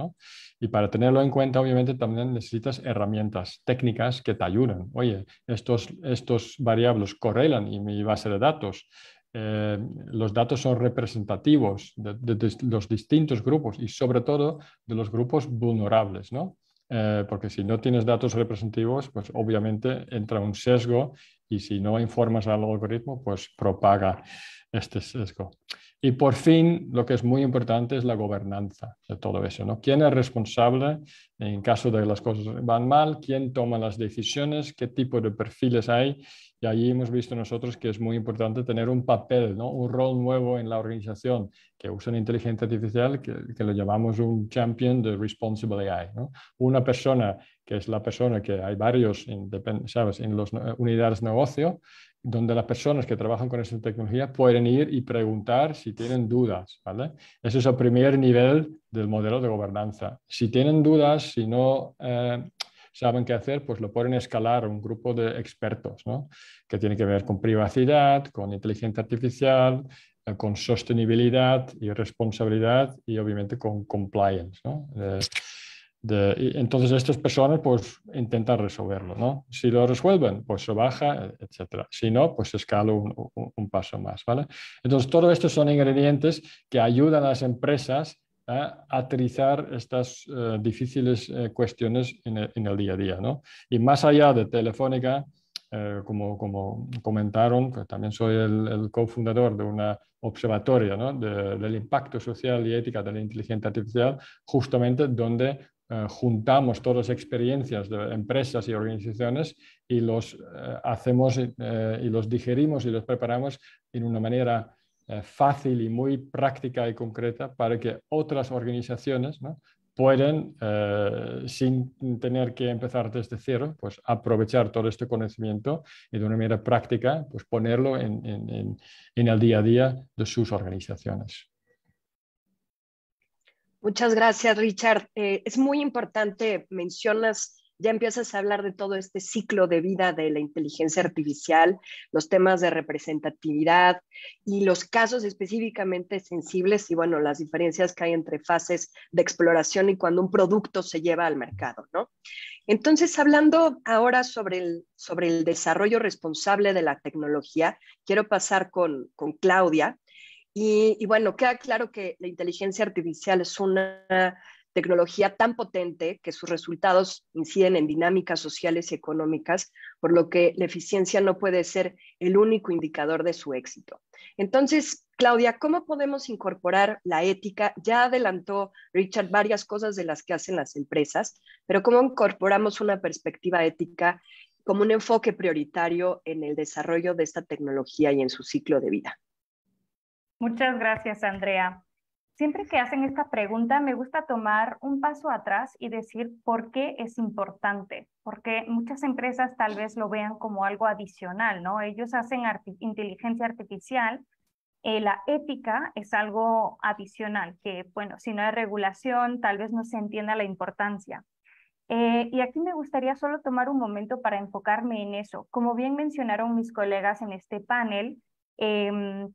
Y para tenerlo en cuenta, obviamente, también necesitas herramientas técnicas que te ayuden. Oye, estos, estos variables correlan y mi base de datos eh, los datos son representativos de, los distintos grupos y sobre todo de los grupos vulnerables, ¿no? Eh, porque si no tienes datos representativos, pues obviamente entra un sesgo y si no informas al algoritmo, pues propaga este sesgo. Y por fin, lo que es muy importante es la gobernanza de todo eso. ¿no? ¿Quién es responsable en caso de que las cosas van mal? ¿Quién toma las decisiones? ¿Qué tipo de perfiles hay? Y allí hemos visto nosotros que es muy importante tener un papel, ¿no? un rol nuevo en la organización que usa inteligencia artificial, que, que lo llamamos un champion de responsible AI. ¿no? Una persona que es la persona que hay varios, ¿sabes? En las unidades de negocio, donde las personas que trabajan con esta tecnología pueden ir y preguntar si tienen dudas. ¿vale? Ese es el primer nivel del modelo de gobernanza. Si tienen dudas, si no eh, saben qué hacer, pues lo pueden escalar a un grupo de expertos, ¿no? que tiene que ver con privacidad, con inteligencia artificial, eh, con sostenibilidad y responsabilidad y obviamente con compliance. ¿no? Eh, entonces estas personas pues intentan resolverlo, ¿no? Si lo resuelven, pues se baja, etcétera. Si no, pues se escala un, un, paso más, ¿vale? Entonces todo esto son ingredientes que ayudan a las empresas a aterrizar estas eh, difíciles eh, cuestiones en el, en el, día a día, ¿no? Y más allá de Telefónica, eh, como, como, comentaron, que también soy el, el cofundador de una observatoria ¿no? del impacto social y ética de la inteligencia artificial, justamente donde eh, juntamos todas las experiencias de empresas y organizaciones y los eh, hacemos eh, y los digerimos y los preparamos en una manera fácil y muy práctica y concreta para que otras organizaciones ¿no? pueden, sin tener que empezar desde cero, pues aprovechar todo este conocimiento y de una manera práctica, pues ponerlo en, en, en el día a día de sus organizaciones. Muchas gracias, Richard. Eh, es muy importante, mencionas, ya empiezas a hablar de todo este ciclo de vida de la inteligencia artificial, los temas de representatividad y los casos específicamente sensibles y, bueno, las diferencias que hay entre fases de exploración y cuando un producto se lleva al mercado, ¿no? Entonces, hablando ahora sobre el, sobre el desarrollo responsable de la tecnología, quiero pasar con, con Claudia. Y, bueno, queda claro que la inteligencia artificial es una tecnología tan potente que sus resultados inciden en dinámicas sociales y económicas, por lo que la eficiencia no puede ser el único indicador de su éxito. Entonces, Claudia, ¿cómo podemos incorporar la ética? Ya adelantó Richard varias cosas de las que hacen las empresas, pero ¿cómo incorporamos una perspectiva ética como un enfoque prioritario en el desarrollo de esta tecnología y en su ciclo de vida? Muchas gracias, Andrea. Siempre que hacen esta pregunta, me gusta tomar un paso atrás y decir por qué es importante, porque muchas empresas tal vez lo vean como algo adicional, ¿no? Ellos hacen inteligencia artificial, eh, la ética es algo adicional, que bueno, si no hay regulación, tal vez no se entienda la importancia. Eh, y aquí me gustaría solo tomar un momento para enfocarme en eso. Como bien mencionaron mis colegas en este panel, eh,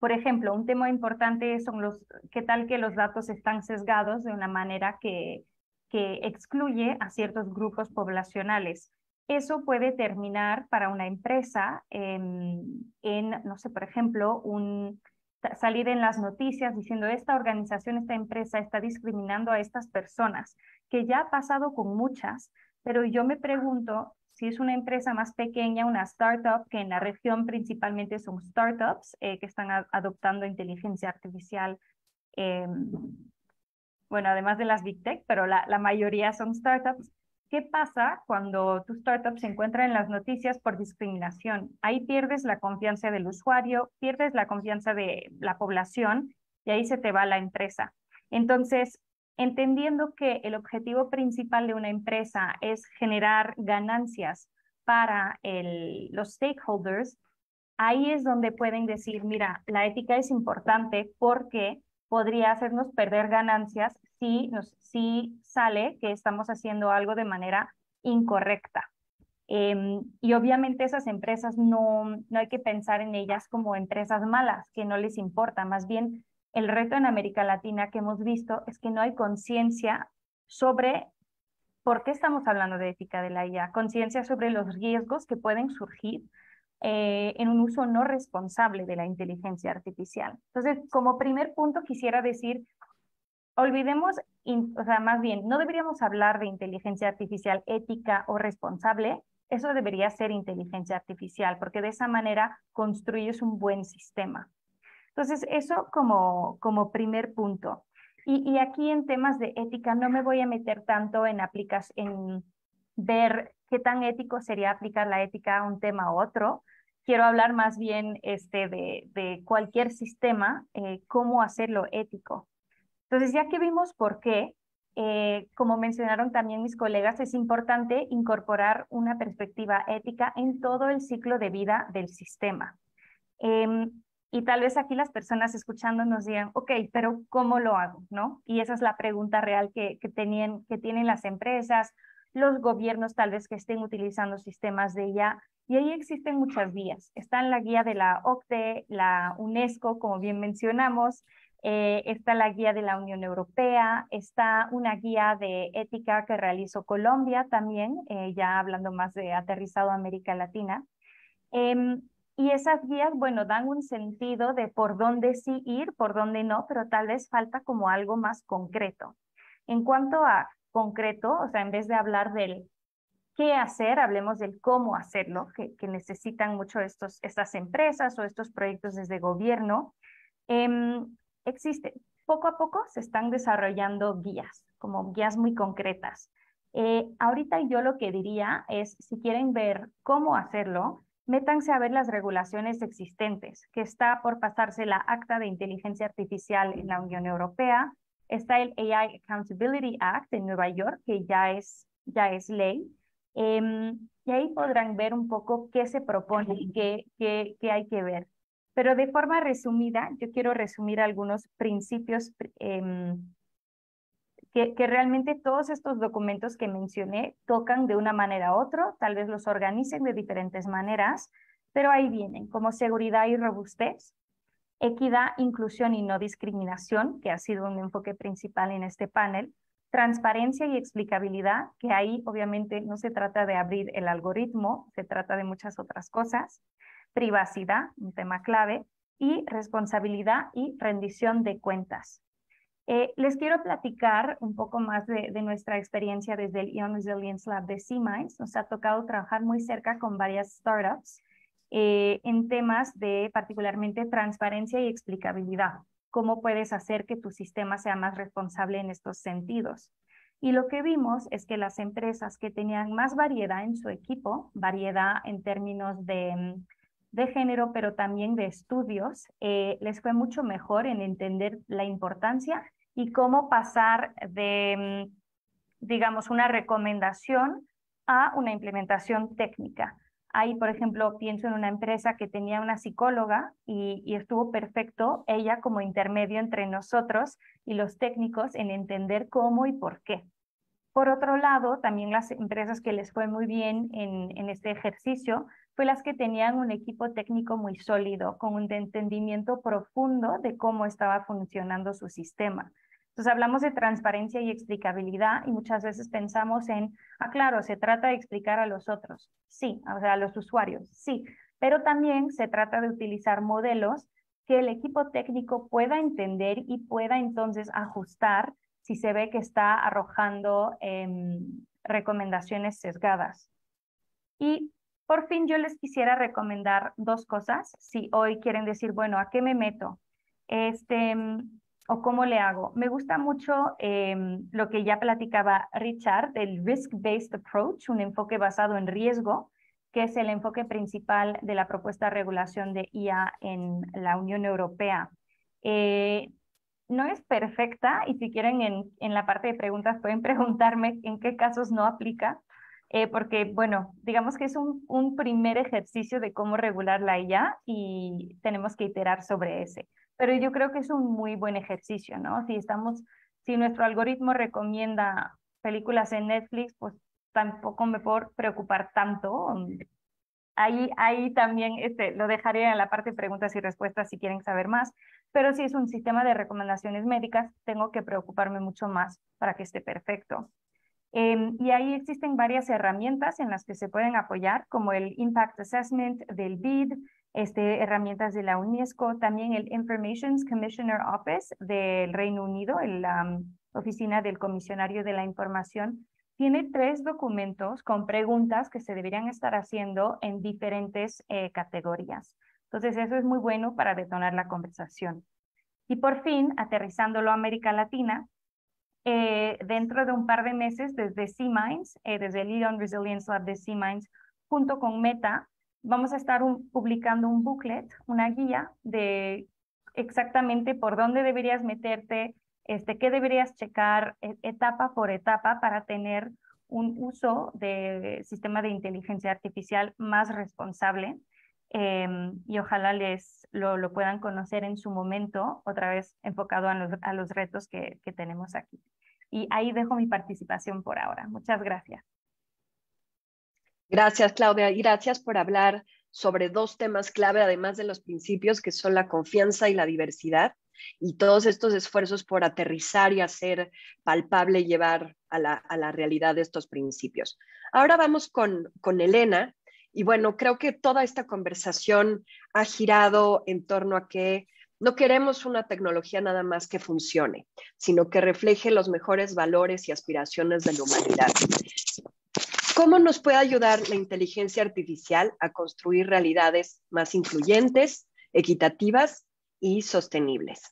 por ejemplo, un tema importante son los, qué tal que los datos están sesgados de una manera que, que excluye a ciertos grupos poblacionales. Eso puede terminar para una empresa en, en no sé, por ejemplo, un, salir en las noticias diciendo esta organización, esta empresa está discriminando a estas personas, que ya ha pasado con muchas, pero yo me pregunto si es una empresa más pequeña, una startup, que en la región principalmente son startups eh, que están adoptando inteligencia artificial, em, bueno, además de las big tech, pero la, la mayoría son startups. ¿Qué pasa cuando tu startup se encuentra en las noticias por discriminación? Ahí pierdes la confianza del usuario, pierdes la confianza de la población y ahí se te va la empresa. Entonces, entendiendo que el objetivo principal de una empresa es generar ganancias para los stakeholders, ahí es donde pueden decir, mira, la ética es importante porque podría hacernos perder ganancias si, nos, si sale que estamos haciendo algo de manera incorrecta. Em, y obviamente esas empresas no, no hay que pensar en ellas como empresas malas, que no les importa, más bien el reto en América Latina que hemos visto es que no hay conciencia sobre por qué estamos hablando de ética de la IA, conciencia sobre los riesgos que pueden surgir eh, en un uso no responsable de la inteligencia artificial. Entonces, como primer punto, quisiera decir, olvidemos, o sea, más bien, no deberíamos hablar de inteligencia artificial ética o responsable, eso debería ser inteligencia artificial, porque de esa manera construyes un buen sistema. Entonces, eso como, como primer punto. Y, aquí en temas de ética no me voy a meter tanto en, aplicas, en ver qué tan ético sería aplicar la ética a un tema u otro. Quiero hablar más bien este, de, de cualquier sistema, eh, cómo hacerlo ético. Entonces, ya que vimos por qué, eh, como mencionaron también mis colegas, es importante incorporar una perspectiva ética en todo el ciclo de vida del sistema. Em, y tal vez aquí las personas escuchando nos digan, ok, pero ¿cómo lo hago? ¿No? Y esa es la pregunta real que, que, tenían, que tienen las empresas, los gobiernos tal vez que estén utilizando sistemas de IA. Y ahí existen muchas vías. Está en la guía de la OCDE, la UNESCO, como bien mencionamos, eh, está la guía de la Unión Europea, está una guía de ética que realizó Colombia también, eh, ya hablando más de aterrizado América Latina. Em, y esas guías, bueno, dan un sentido de por dónde sí ir, por dónde no, pero tal vez falta como algo más concreto. En cuanto a concreto, o sea, en vez de hablar del qué hacer, hablemos del cómo hacerlo, que, necesitan mucho estos, estas empresas o estos proyectos desde gobierno. Eh, existe, poco a poco se están desarrollando guías, como guías muy concretas. Eh, ahorita yo lo que diría es, si quieren ver cómo hacerlo, métanse a ver las regulaciones existentes, que está por pasarse la Acta de Inteligencia Artificial en la Unión Europea, está el AI Accountability Act en Nueva York, que ya es, ya es ley, em, y ahí podrán ver un poco qué se propone y qué, qué, qué, hay que ver. Pero de forma resumida, yo quiero resumir algunos principios em, que, realmente todos estos documentos que mencioné tocan de una manera u otra, tal vez los organicen de diferentes maneras, pero ahí vienen, como seguridad y robustez, equidad, inclusión y no discriminación, que ha sido un enfoque principal en este panel, transparencia y explicabilidad, que ahí obviamente no se trata de abrir el algoritmo, se trata de muchas otras cosas, privacidad, un tema clave, y responsabilidad y rendición de cuentas. Eh, les quiero platicar un poco más de, nuestra experiencia desde el Ion Resilience Lab de C-Minds. Nos ha tocado trabajar muy cerca con varias startups eh, en temas de particularmente transparencia y explicabilidad. ¿Cómo puedes hacer que tu sistema sea más responsable en estos sentidos? Y lo que vimos es que las empresas que tenían más variedad en su equipo, variedad en términos de, de género, pero también de estudios, eh, les fue mucho mejor en entender la importancia y cómo pasar de, mm, digamos, una recomendación a una implementación técnica. Ahí, por ejemplo, pienso en una empresa que tenía una psicóloga y, estuvo perfecto ella como intermedio entre nosotros y los técnicos en entender cómo y por qué. Por otro lado, también las empresas que les fue muy bien en, en este ejercicio fue las que tenían un equipo técnico muy sólido, con un entendimiento profundo de cómo estaba funcionando su sistema. Entonces hablamos de transparencia y explicabilidad y muchas veces pensamos en, ah, claro, se trata de explicar a los otros, sí, a los usuarios, sí, pero también se trata de utilizar modelos que el equipo técnico pueda entender y pueda entonces ajustar si se ve que está arrojando em, recomendaciones sesgadas. Y por fin yo les quisiera recomendar dos cosas. Si hoy quieren decir, bueno, ¿a qué me meto? Este, o cómo le hago. Me gusta mucho em, lo que ya platicaba Richard, el risk-based approach, un enfoque basado en riesgo, que es el enfoque principal de la propuesta de regulación de IA en la Unión Europea. Eh, no es perfecta y si quieren en, en, la parte de preguntas pueden *laughs* preguntarme en qué casos no aplica, eh, porque bueno, digamos que es un, primer ejercicio de cómo regular la IA y tenemos que iterar sobre ese. Pero yo creo que es un muy buen ejercicio, ¿no? Si estamos, si nuestro algoritmo recomienda películas en Netflix, pues tampoco me puedo preocupar tanto. Ahí, ahí también este, lo dejaré en la parte de preguntas y respuestas si quieren saber más pero si es un sistema de recomendaciones médicas, tengo que preocuparme mucho más para que esté perfecto. Em, y ahí existen varias herramientas en las que se pueden apoyar, como el Impact Assessment del BID, este, herramientas de la UNESCO, también el Information Commissioner Office del Reino Unido, la Oficina del Comisionario de la Información, tiene tres documentos con preguntas que se deberían estar haciendo en diferentes eh, categorías. Entonces, eso es muy bueno para detonar la conversación. Y por fin, aterrizándolo a América Latina, eh, dentro de un par de meses, desde C-Minds, eh, desde el Lead on Resilience Lab de C-Minds, junto con Meta, vamos a estar publicando un booklet, una guía de exactamente por dónde deberías meterte, este, qué deberías checar e, etapa por etapa para tener un uso de sistema de inteligencia artificial más responsable Em, y ojalá les lo, puedan conocer en su momento, otra vez enfocado a los, a los retos que, que tenemos aquí. Y ahí dejo mi participación por ahora. Muchas gracias. Gracias, Claudia, y gracias por hablar sobre dos temas clave, además de los principios, que son la confianza y la diversidad, y todos estos esfuerzos por aterrizar y hacer palpable y llevar a la, a la realidad estos principios. Ahora vamos con, con Elena, y bueno, creo que toda esta conversación ha girado en torno a que no queremos una tecnología nada más que funcione, sino que refleje los mejores valores y aspiraciones de la humanidad. ¿Cómo nos puede ayudar la inteligencia artificial a construir realidades más incluyentes, equitativas y sostenibles?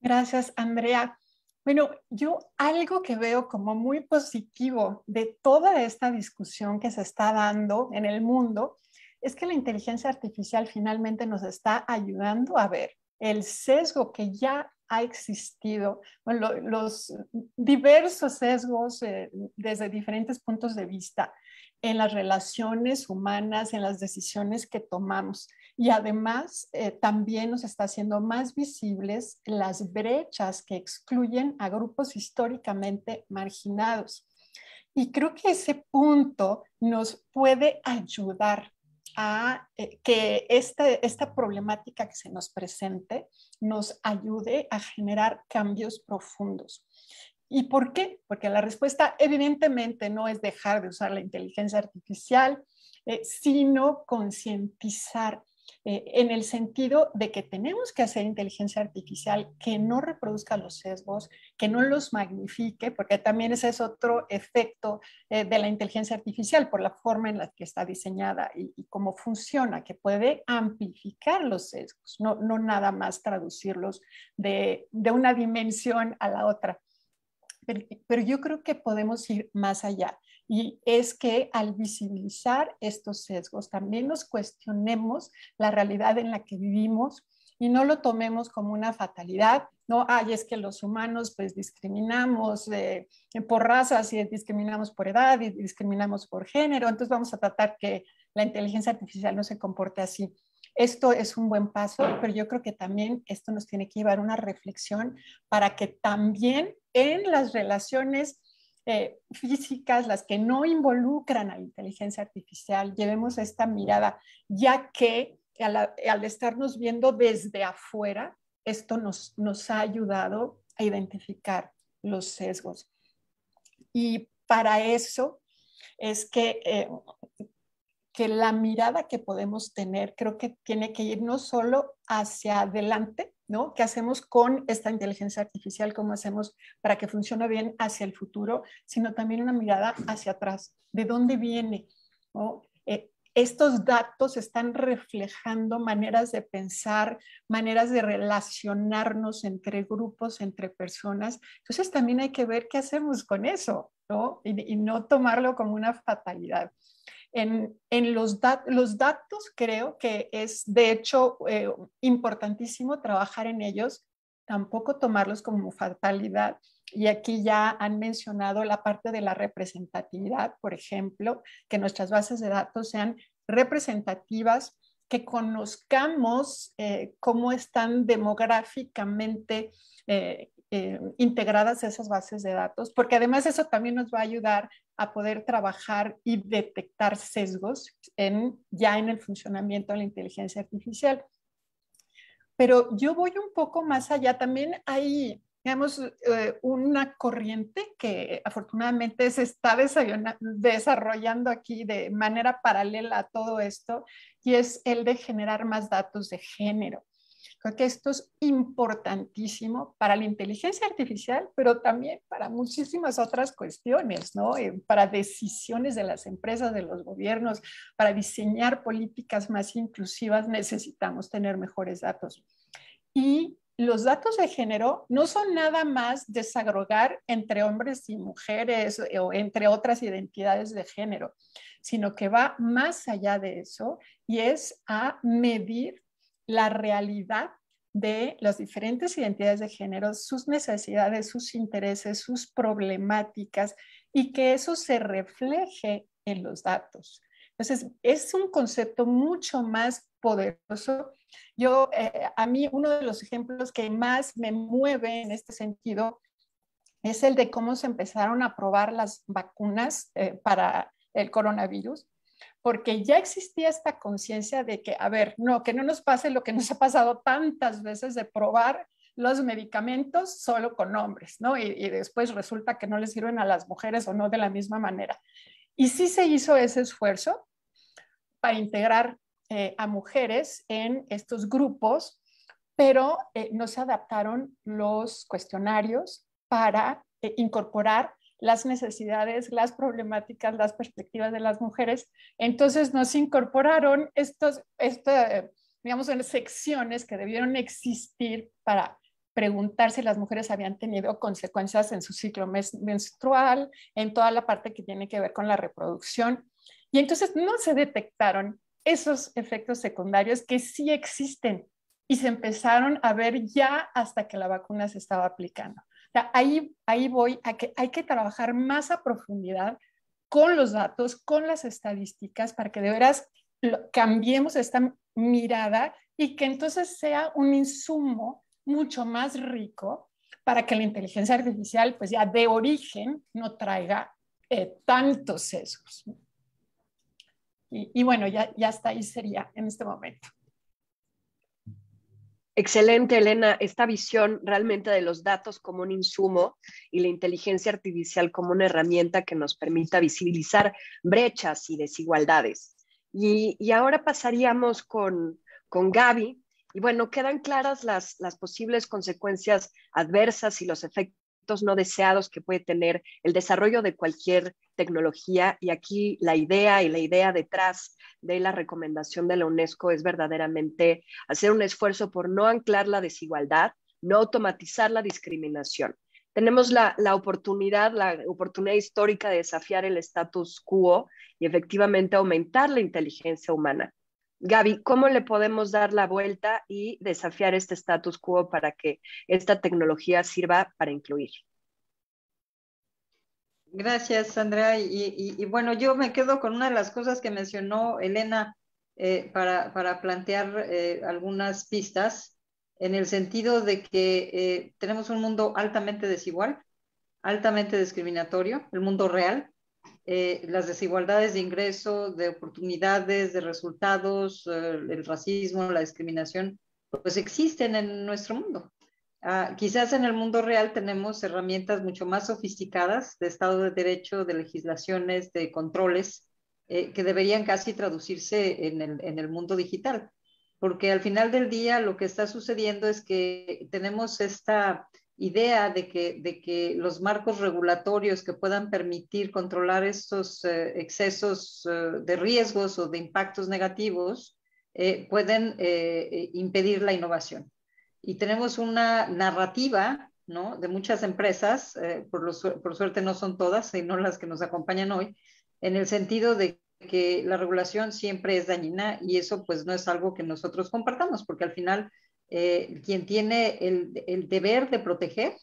Gracias, Andrea. Bueno, yo algo que veo como muy positivo de toda esta discusión que se está dando en el mundo es que la inteligencia artificial finalmente nos está ayudando a ver el sesgo que ya ha existido, los diversos sesgos eh, desde diferentes puntos de vista en las relaciones humanas, en las decisiones que tomamos. Y además eh, también nos está haciendo más visibles las brechas que excluyen a grupos históricamente marginados. Y creo que ese punto nos puede ayudar a eh, que esta, esta problemática que se nos presente nos ayude a generar cambios profundos. ¿Y por qué? Porque la respuesta evidentemente no es dejar de usar la inteligencia artificial, eh, sino concientizar eh, en el sentido de que tenemos que hacer inteligencia artificial que no reproduzca los sesgos, que no los magnifique, porque también ese es otro efecto eh, de la inteligencia artificial por la forma en la que está diseñada y, cómo funciona, que puede amplificar los sesgos, no, no nada más traducirlos de, de una dimensión a la otra. pero yo creo que podemos ir más allá y es que al visibilizar estos sesgos también nos cuestionemos la realidad en la que vivimos y no lo tomemos como una fatalidad, no, ay, es que los humanos pues discriminamos eh, por razas y discriminamos por edad y discriminamos por género, entonces vamos a tratar que la inteligencia artificial no se comporte así. Esto es un buen paso, pero yo creo que también esto nos tiene que llevar a una reflexión para que también en las relaciones eh, *laughs* físicas, las que no involucran a la inteligencia artificial, llevemos esta mirada, ya que al, estarnos viendo desde afuera, esto nos, nos ha ayudado a identificar los sesgos. Y para eso es que, eh, que la mirada que podemos tener creo que tiene que ir no solo hacia adelante, ¿no? ¿Qué hacemos con esta inteligencia artificial? ¿Cómo hacemos para que funcione bien hacia el futuro? Sino también una mirada hacia atrás. ¿De dónde viene? Eh, estos datos están reflejando maneras de pensar, maneras de relacionarnos entre grupos, entre personas. Entonces también hay que ver qué hacemos con eso, ¿no? y no tomarlo como una fatalidad. En, los, datos creo que es de hecho eh, importantísimo trabajar en ellos, tampoco tomarlos como fatalidad. Y aquí ya han mencionado la parte de la representatividad, por ejemplo, que nuestras bases de datos sean representativas, que conozcamos eh, cómo están demográficamente eh, eh, integradas esas bases de datos, porque además eso también nos va a ayudar a poder trabajar y detectar sesgos ya en el funcionamiento de la inteligencia artificial. Pero yo voy un poco más allá. También hay, digamos, eh, una corriente que afortunadamente se está desarrollando aquí de manera paralela a todo esto, y es el de generar más datos de género. Creo que esto es importantísimo para la inteligencia artificial, pero también para muchísimas otras cuestiones, ¿no? Eh, para decisiones de las empresas, de los gobiernos, para diseñar políticas más inclusivas necesitamos tener mejores datos. Y los datos de género no son nada más desagregar entre hombres y mujeres eh, o entre otras identidades de género, sino que va más allá de eso y es a medir la realidad de las diferentes identidades de género, sus necesidades, sus intereses, sus problemáticas y que eso se refleje en los datos. Entonces, es un concepto mucho más poderoso. Yo, eh, a mí, uno de los ejemplos que más me mueve en este sentido es el de cómo se empezaron a probar las vacunas eh, para el coronavirus porque ya existía esta conciencia de que, a ver, no, que no nos pase lo que nos ha pasado tantas veces de probar los medicamentos solo con hombres, ¿no? Y, después resulta que no les sirven a las mujeres o no de la misma manera. Y sí se hizo ese esfuerzo para integrar eh, a mujeres en estos grupos, pero eh, no se adaptaron los cuestionarios para eh, incorporar las necesidades, las problemáticas, las perspectivas de las mujeres. Entonces nos incorporaron estos, digamos, en secciones que debieron existir para preguntar si las mujeres habían tenido consecuencias en su ciclo menstrual, en toda la parte que tiene que ver con la reproducción. Y entonces no se detectaron esos efectos secundarios que sí existen y se empezaron a ver ya hasta que la vacuna se estaba aplicando ahí, ahí voy a que hay que trabajar más a profundidad con los datos, con las estadísticas, para que de veras cambiemos esta mirada y que entonces sea un insumo mucho más rico para que la inteligencia artificial, pues ya de origen, no traiga eh, tantos sesgos. Y, bueno, ya, ya hasta ahí sería en este momento. Excelente, Elena, esta visión realmente de los datos como un insumo y la inteligencia artificial como una herramienta que nos permita visibilizar brechas y desigualdades. Y, ahora pasaríamos con, con Gaby. Y bueno, quedan claras las, las posibles consecuencias adversas y los efectos no deseados que puede tener el desarrollo de cualquier tecnología. Y aquí la idea y la idea detrás de la recomendación de la UNESCO es verdaderamente hacer un esfuerzo por no anclar la desigualdad, no automatizar la discriminación. Tenemos la, la oportunidad, la oportunidad histórica de desafiar el status quo y efectivamente aumentar la inteligencia humana. Gaby, ¿cómo le podemos dar la vuelta y desafiar este status quo para que esta tecnología sirva para incluir? Gracias, Andrea. Y, bueno, yo me quedo con una de las cosas que mencionó Elena eh, para, plantear eh, algunas pistas, en el sentido de que eh, tenemos un mundo altamente desigual, altamente discriminatorio, el mundo real, eh, las desigualdades de ingreso, de oportunidades, de resultados, eh, el racismo, la discriminación, pues existen en nuestro mundo. Ah, quizás en el mundo real tenemos herramientas mucho más sofisticadas de Estado de Derecho, de legislaciones, de controles, eh, que deberían casi traducirse en el, en el mundo digital. Porque al final del día lo que está sucediendo es que tenemos esta idea de que, de que los marcos regulatorios que puedan permitir controlar estos eh, excesos eh, de riesgos o de impactos negativos eh, pueden impedir la innovación. Y tenemos una narrativa ¿no? de muchas empresas, por, por suerte no son todas, sino las que nos acompañan hoy, en el sentido de que la regulación siempre es dañina y eso pues no es algo que nosotros compartamos, porque al final eh, quien tiene el, deber de proteger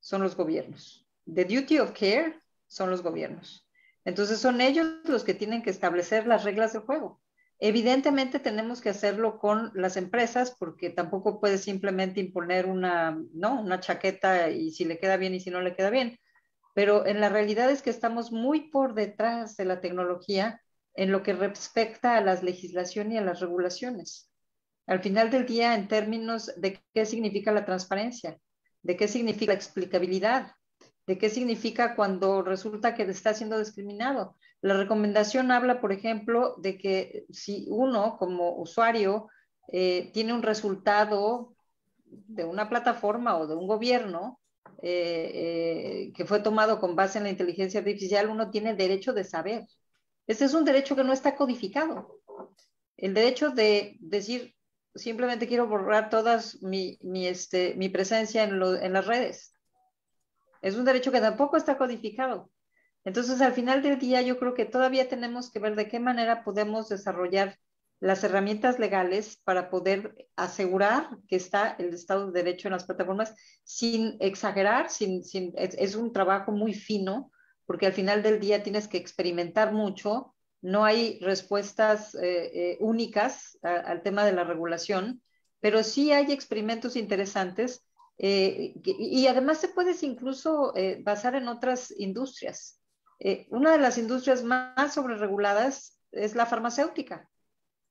son los gobiernos. The duty of care son los gobiernos. Entonces son ellos los que tienen que establecer las reglas del juego. Evidentemente tenemos que hacerlo con las empresas porque tampoco puedes simplemente imponer una, ¿no? una chaqueta y si le queda bien y si no le queda bien. Pero en la realidad es que estamos muy por detrás de la tecnología en lo que respecta a las legislaciones y a las regulaciones al final del día en términos de qué significa la transparencia, de qué significa la explicabilidad, de qué significa cuando resulta que está siendo discriminado. La recomendación habla, por ejemplo, de que si uno como usuario eh, tiene un resultado de una plataforma o de un gobierno eh, eh, que fue tomado con base en la inteligencia artificial, uno tiene derecho de saber. Ese es un derecho que no está codificado. El derecho de decir, simplemente quiero borrar todas mi, mi, este, mi presencia en, en las redes. Es un derecho que tampoco está codificado. Entonces, al final del día, yo creo que todavía tenemos que ver de qué manera podemos desarrollar las herramientas legales para poder asegurar que está el Estado de Derecho en las plataformas sin exagerar, sin, sin, es, un trabajo muy fino, porque al final del día tienes que experimentar mucho no hay respuestas eh, eh, únicas al tema de la regulación, pero sí hay experimentos interesantes eh, y además se puede incluso basar en otras industrias. una de las industrias más sobrereguladas es la farmacéutica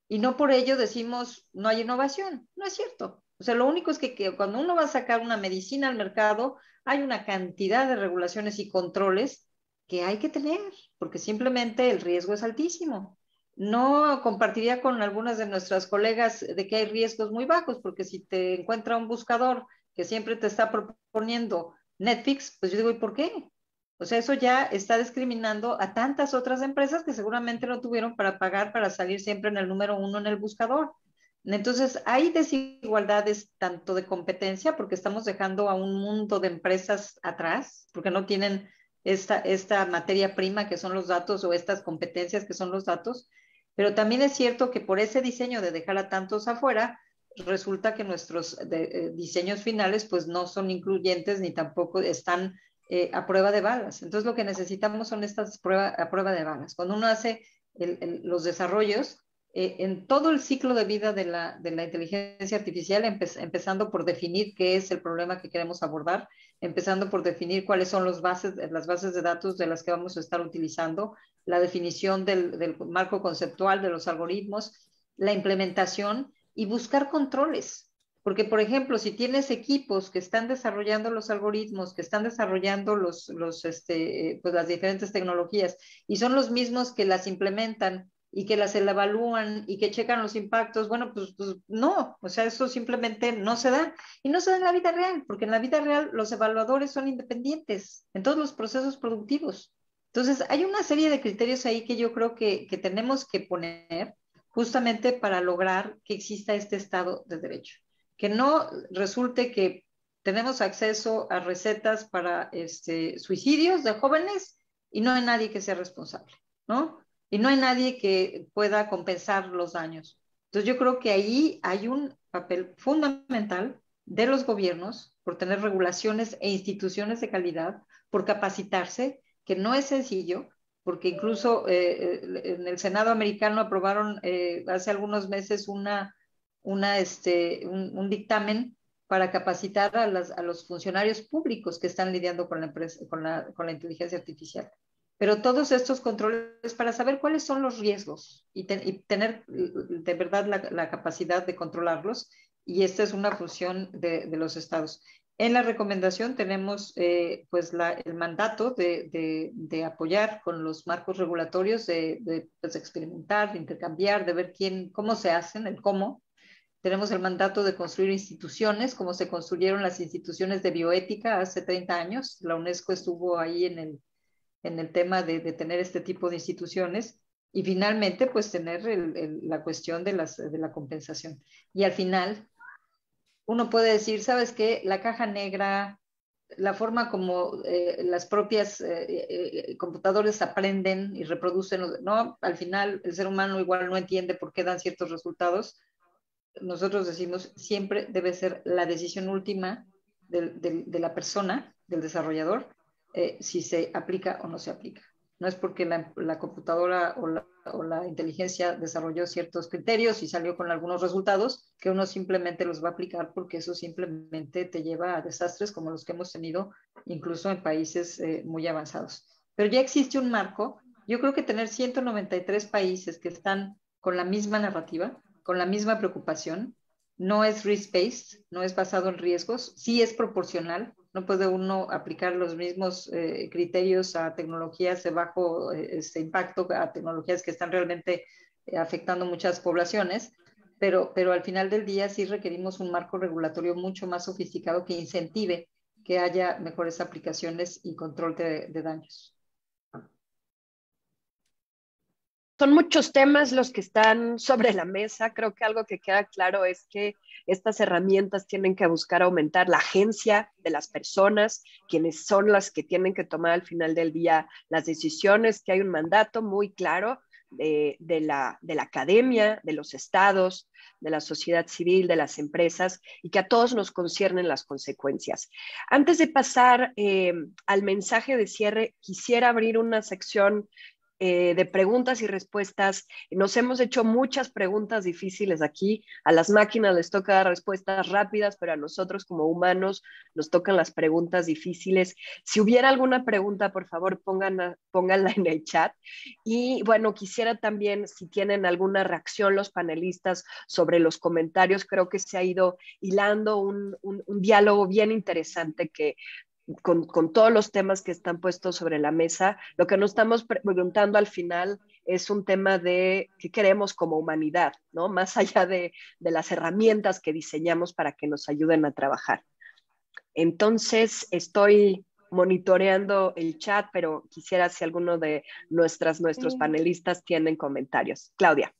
y no por ello decimos no hay innovación, no es cierto. O sea, lo único es que cuando uno va a sacar una medicina al mercado, hay una cantidad de regulaciones y controles que hay que tener, porque simplemente el riesgo es altísimo. No compartiría con algunas de nuestras colegas de que hay riesgos muy bajos, porque si te encuentra un buscador que siempre te está proponiendo Netflix, pues yo digo, ¿y por qué? O sea, eso ya está discriminando a tantas otras empresas que seguramente no tuvieron para pagar para salir siempre en el número uno en el buscador. Entonces, hay desigualdades tanto de competencia, porque estamos dejando a un mundo de empresas atrás, porque no tienen esta, materia prima que son los datos o estas competencias que son los datos, pero también es cierto que por ese diseño de dejar a tantos afuera, resulta que nuestros eh, diseños finales pues no son incluyentes ni tampoco están eh, a prueba de balas. Entonces lo que necesitamos son estas pruebas a prueba de balas. Cuando uno hace los desarrollos, eh, en todo el ciclo de vida de la, de la inteligencia artificial, empezando por definir qué es el problema que queremos abordar, empezando por definir cuáles son los bases, las bases de datos de las que vamos a estar utilizando, la definición del, del marco conceptual de los algoritmos, la implementación y buscar controles. Porque, por ejemplo, si tienes equipos que están desarrollando los algoritmos, que están desarrollando los, los, este, pues las diferentes tecnologías y son los mismos que las implementan y que las evalúan y que checan los impactos, bueno, pues, pues, no, o sea, eso simplemente no se da. Y no se da en la vida real, porque en la vida real los evaluadores son independientes en todos los procesos productivos. Entonces, hay una serie de criterios ahí que yo creo que, que tenemos que poner justamente para lograr que exista este Estado de Derecho. Que no resulte que tenemos acceso a recetas para este, suicidios de jóvenes y no hay nadie que sea responsable, ¿no? Y no hay nadie que pueda compensar los daños. Entonces yo creo que ahí hay un papel fundamental de los gobiernos por tener regulaciones e instituciones de calidad, por capacitarse, que no es sencillo, porque incluso eh, eh, en el Senado americano aprobaron eh, hace algunos meses una, una, este, un, dictamen para capacitar a, las, a, los funcionarios públicos que están lidiando con la, con la, con la inteligencia artificial pero todos estos controles para saber cuáles son los riesgos y, tener de verdad la, capacidad de controlarlos. Y esta es una función de, los estados. En la recomendación tenemos eh, pues el mandato de, apoyar con los marcos regulatorios, de, pues, experimentar, de intercambiar, de ver quién, cómo se hacen, el cómo. Tenemos el mandato de construir instituciones, como se construyeron las instituciones de bioética hace 30 años. La UNESCO estuvo ahí en el en el tema de, tener este tipo de instituciones y finalmente pues tener la cuestión de, de la compensación. Y al final uno puede decir, ¿sabes qué? La caja negra, la forma como eh, las propias eh, eh, computadores aprenden y reproducen, no, al final el ser humano igual no entiende por qué dan ciertos resultados. Nosotros decimos, siempre debe ser la decisión última de la persona, del desarrollador, eh, si se aplica o no se aplica. No es porque la, computadora o la, inteligencia desarrolló ciertos criterios y salió con algunos resultados que uno simplemente los va a aplicar porque eso simplemente te lleva a desastres como los que hemos tenido incluso en países eh, muy avanzados. Pero ya existe un marco. Yo creo que tener 193 países que están con la misma narrativa, con la misma preocupación, no es risk-based, no es basado en riesgos, sí es proporcional, no puede uno aplicar los mismos eh, criterios a tecnologías de bajo eh, este impacto, a tecnologías que están realmente eh, afectando muchas poblaciones, pero, pero al final del día sí requerimos un marco regulatorio mucho más sofisticado que incentive que haya mejores aplicaciones y control de daños. Son muchos temas los que están sobre la mesa. Creo que algo que queda claro es que estas herramientas tienen que buscar aumentar la agencia de las personas, quienes son las que tienen que tomar al final del día las decisiones, que hay un mandato muy claro de, la, academia, de los estados, de la sociedad civil, de las empresas, y que a todos nos conciernen las consecuencias. Antes de pasar eh, al mensaje de cierre, quisiera abrir una sección eh, de preguntas y respuestas. Nos hemos hecho muchas preguntas difíciles aquí. A las máquinas les toca dar respuestas rápidas, pero a nosotros como humanos nos tocan las preguntas difíciles. Si hubiera alguna pregunta, por favor, pónganla, pónganla en el chat. Y bueno, quisiera también, si tienen alguna reacción los panelistas sobre los comentarios, creo que se ha ido hilando un, un diálogo bien interesante que con, todos los temas que están puestos sobre la mesa, lo que nos estamos preguntando al final es un tema de qué queremos como humanidad, ¿no? Más allá de, las herramientas que diseñamos para que nos ayuden a trabajar. Entonces, estoy monitoreando el chat, pero quisiera si alguno de nuestras, nuestros panelistas tienen comentarios. Claudia.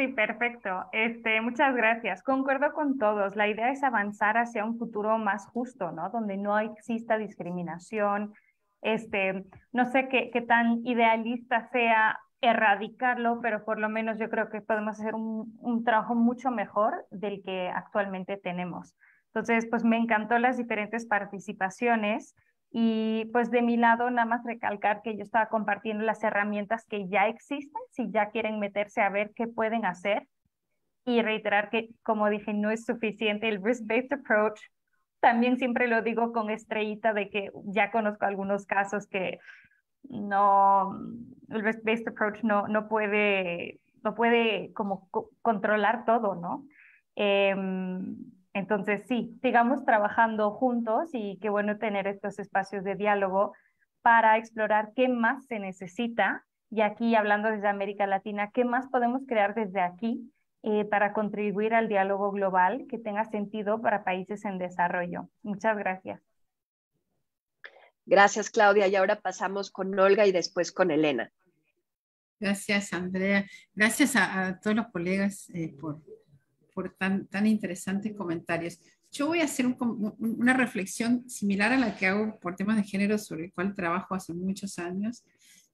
Sí, perfecto. Este, muchas gracias. Concuerdo con todos. La idea es avanzar hacia un futuro más justo, ¿no? Donde no exista discriminación. Este, no sé qué, tan idealista sea erradicarlo, pero por lo menos yo creo que podemos hacer un, un trabajo mucho mejor del que actualmente tenemos. Entonces, pues me encantó las diferentes participaciones. Y pues de mi lado, nada más recalcar que yo estaba compartiendo las herramientas que ya existen, si ya quieren meterse a ver qué pueden hacer. Y reiterar que, como dije, no es suficiente el risk-based approach. También siempre lo digo con estrellita de que ya conozco algunos casos que no, el risk-based approach no, no puede, no puede como controlar todo, ¿no? Eh, entonces, sí, sigamos trabajando juntos y qué bueno tener estos espacios de diálogo para explorar qué más se necesita Y aquí, hablando desde América Latina, ¿qué más podemos crear desde aquí eh, para contribuir al diálogo global que tenga sentido para países en desarrollo? Muchas gracias. Gracias, Claudia. Y ahora pasamos con Olga y después con Elena. Gracias, Andrea. Gracias a, todos los colegas eh, por, por tan, tan interesantes comentarios. Yo voy a hacer una reflexión similar a la que hago por temas de género sobre el cual trabajo hace muchos años.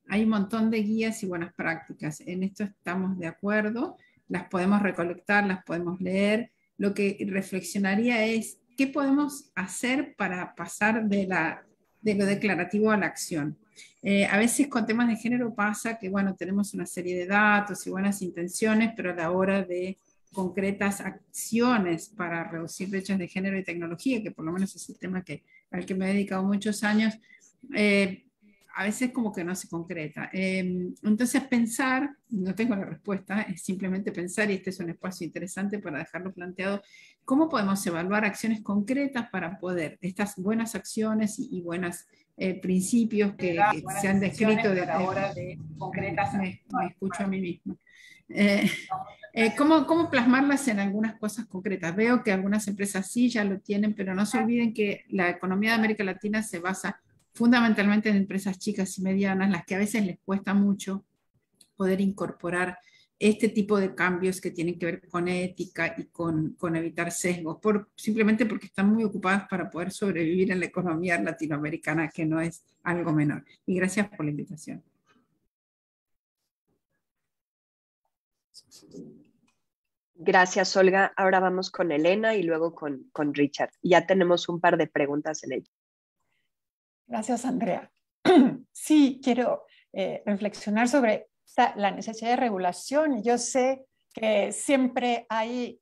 Hay un montón de guías y buenas prácticas. En esto estamos de acuerdo. Las podemos recolectar, las podemos leer. Lo que reflexionaría es qué podemos hacer para pasar de, la, de lo declarativo a la acción. Eh, a veces con temas de género pasa que, bueno, tenemos una serie de datos y buenas intenciones, pero a la hora de concretas acciones para reducir brechas de género y tecnología, que por lo menos es el tema que, al que me he dedicado muchos años, eh, a veces como que no se concreta. Em, entonces pensar, no tengo la respuesta, es simplemente pensar, y este es un espacio interesante para dejarlo planteado, cómo podemos evaluar acciones concretas para poder, estas buenas acciones y, buenos eh, principios que, se han descrito de la hora de concretas. Me, me escucho a mí misma. Eh, eh, ¿cómo, ¿Cómo plasmarlas en algunas cosas concretas? Veo que algunas empresas sí ya lo tienen, pero no se olviden que la economía de América Latina se basa fundamentalmente en empresas chicas y medianas, las que a veces les cuesta mucho poder incorporar este tipo de cambios que tienen que ver con ética y con, con evitar sesgos, por, simplemente porque están muy ocupadas para poder sobrevivir en la economía latinoamericana, que no es algo menor. Y gracias por la invitación. Gracias, Olga. Ahora vamos con Elena y luego con, con Richard. Ya tenemos un par de preguntas en ello. Gracias, Andrea. *clears throat* Sí, quiero eh, reflexionar sobre la necesidad de regulación. Yo sé que siempre hay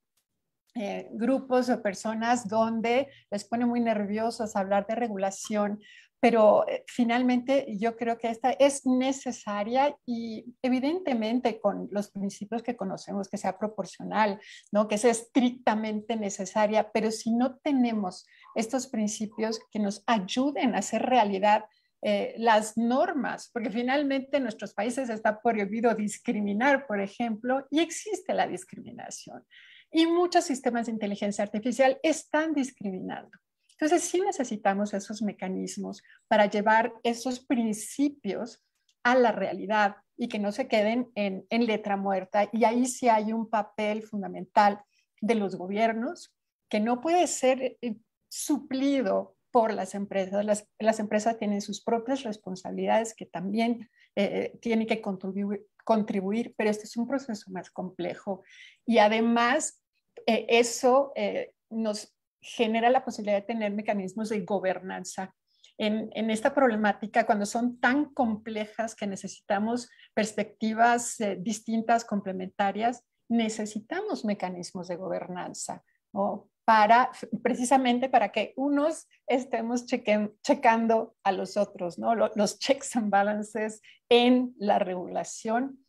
eh, grupos o personas donde les pone muy nerviosos hablar de regulación pero eh, finalmente yo creo que esta es necesaria y evidentemente con los principios que conocemos, que sea proporcional, ¿no? que sea estrictamente necesaria, pero si no tenemos estos principios que nos ayuden a hacer realidad eh, las normas, porque finalmente en nuestros países está prohibido discriminar, por ejemplo, y existe la discriminación. Y muchos sistemas de inteligencia artificial están discriminando. Entonces, sí necesitamos esos mecanismos para llevar esos principios a la realidad y que no se queden en, letra muerta. Y ahí sí hay un papel fundamental de los gobiernos que no puede ser eh, suplido por las empresas. Las, empresas tienen sus propias responsabilidades que también eh, tienen que contribuir, contribuir, pero este es un proceso más complejo. Y además, eh, eso nos genera la posibilidad de tener mecanismos de gobernanza en, esta problemática cuando son tan complejas que necesitamos perspectivas eh, distintas, complementarias, necesitamos mecanismos de gobernanza, Para, precisamente para que unos estemos checando a los otros, ¿no? Los checks and balances en la regulación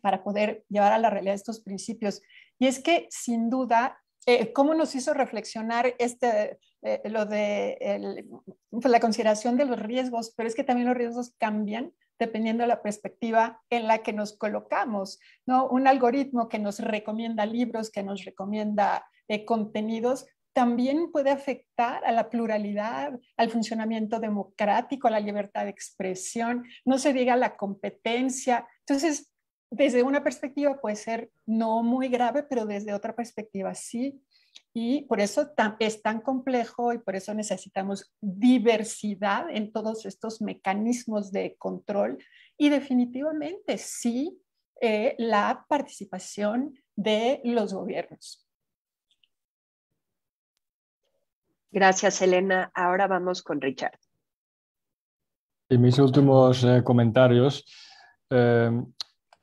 para poder llevar a la realidad estos principios. Y es que sin duda eh, cómo nos hizo reflexionar este, eh, lo de pues, la consideración de los riesgos, pero es que también los riesgos cambian dependiendo de la perspectiva en la que nos colocamos, ¿no? Un algoritmo que nos recomienda libros, que nos recomienda eh, contenidos, también puede afectar a la pluralidad, al funcionamiento democrático, a la libertad de expresión, no se diga la competencia. Entonces, desde una perspectiva puede ser no muy grave, pero desde otra perspectiva sí. Y por eso es tan complejo y por eso necesitamos diversidad en todos estos mecanismos de control y definitivamente sí eh, la participación de los gobiernos. Gracias, Elena. Ahora vamos con Richard. En mis últimos eh, comentarios, eh,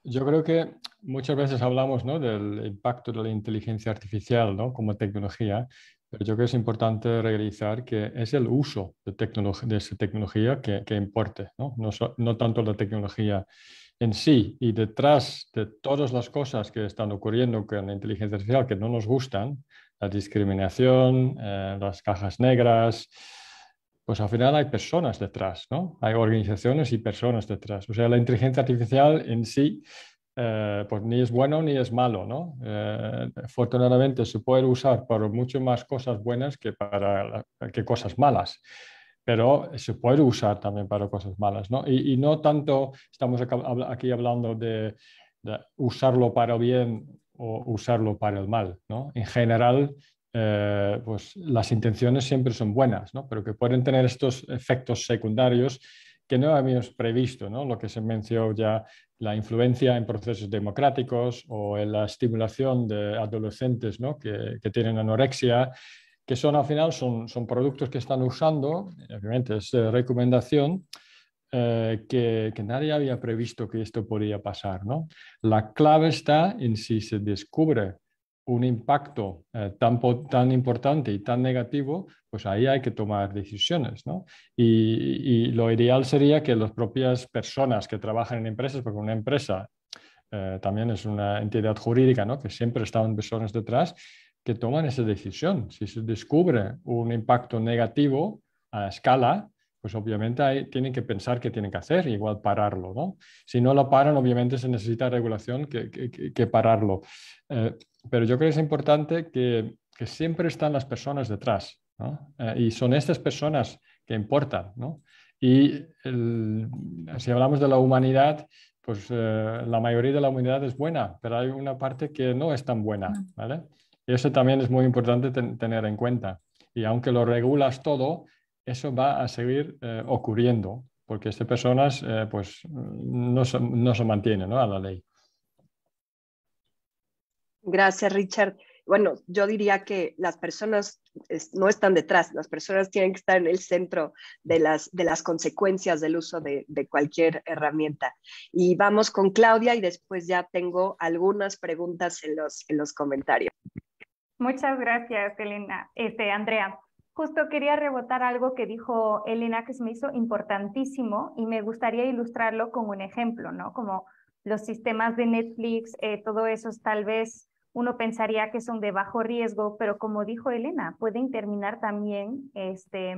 yo creo que muchas veces hablamos ¿no? del impacto de la inteligencia artificial ¿no? como tecnología, pero yo creo que es importante realizar que es el uso de, de esa tecnología que, que importe, ¿no? No, no tanto la tecnología en sí. Y detrás de todas las cosas que están ocurriendo con la inteligencia artificial que no nos gustan, la discriminación, eh, las cajas negras, pues al final hay personas detrás, ¿no? Hay organizaciones y personas detrás. O sea, la inteligencia artificial en sí, eh, pues ni es bueno ni es malo, ¿no? Eh, afortunadamente se puede usar para mucho más cosas buenas que para que cosas malas pero se puede usar también para cosas malas, ¿no? Y, no tanto estamos aquí hablando de, de, usarlo para bien o usarlo para el mal, ¿no? En general, eh, pues las intenciones siempre son buenas, ¿no? pero que pueden tener estos efectos secundarios que no habíamos previsto, ¿no? lo que se mencionó ya, la influencia en procesos democráticos o en la estimulación de adolescentes ¿no? que, que, tienen anorexia, que son al final son, son productos que están usando, obviamente es recomendación, eh, que, que, nadie había previsto que esto podía pasar. ¿no? La clave está en si se descubre un impacto eh, tan, tan importante y tan negativo, pues ahí hay que tomar decisiones. ¿no? Y, lo ideal sería que las propias personas que trabajan en empresas, porque una empresa eh, también es una entidad jurídica, ¿no? que siempre están personas detrás, que toman esa decisión. Si se descubre un impacto negativo a escala, pues obviamente hay, tienen que pensar qué tienen que hacer, igual pararlo. ¿no? Si no lo paran, obviamente se necesita regulación que, que, pararlo. Eh, pero yo creo que es importante que, que siempre están las personas detrás. ¿no? Eh, y son estas personas que importan. ¿no? Y si hablamos de la humanidad, pues eh, la mayoría de la humanidad es buena, pero hay una parte que no es tan buena. ¿vale? Y eso también es muy importante tener en cuenta. Y aunque lo regulas todo, eso va a seguir eh, ocurriendo, porque estas personas eh, pues, no, se, no se mantienen ¿no? a la ley. Gracias, Richard. Bueno, yo diría que las personas no están detrás, las personas tienen que estar en el centro de las, de las consecuencias del uso de, de, cualquier herramienta. Y vamos con Claudia y después ya tengo algunas preguntas en los, en los comentarios. Muchas gracias, Elena. Este, Andrea, Justo quería rebotar algo que dijo Elena que se me hizo importantísimo y me gustaría ilustrarlo con un ejemplo, ¿no? Como los sistemas de Netflix, eh, todo eso tal vez uno pensaría que son de bajo riesgo, pero como dijo Elena, pueden terminar también este,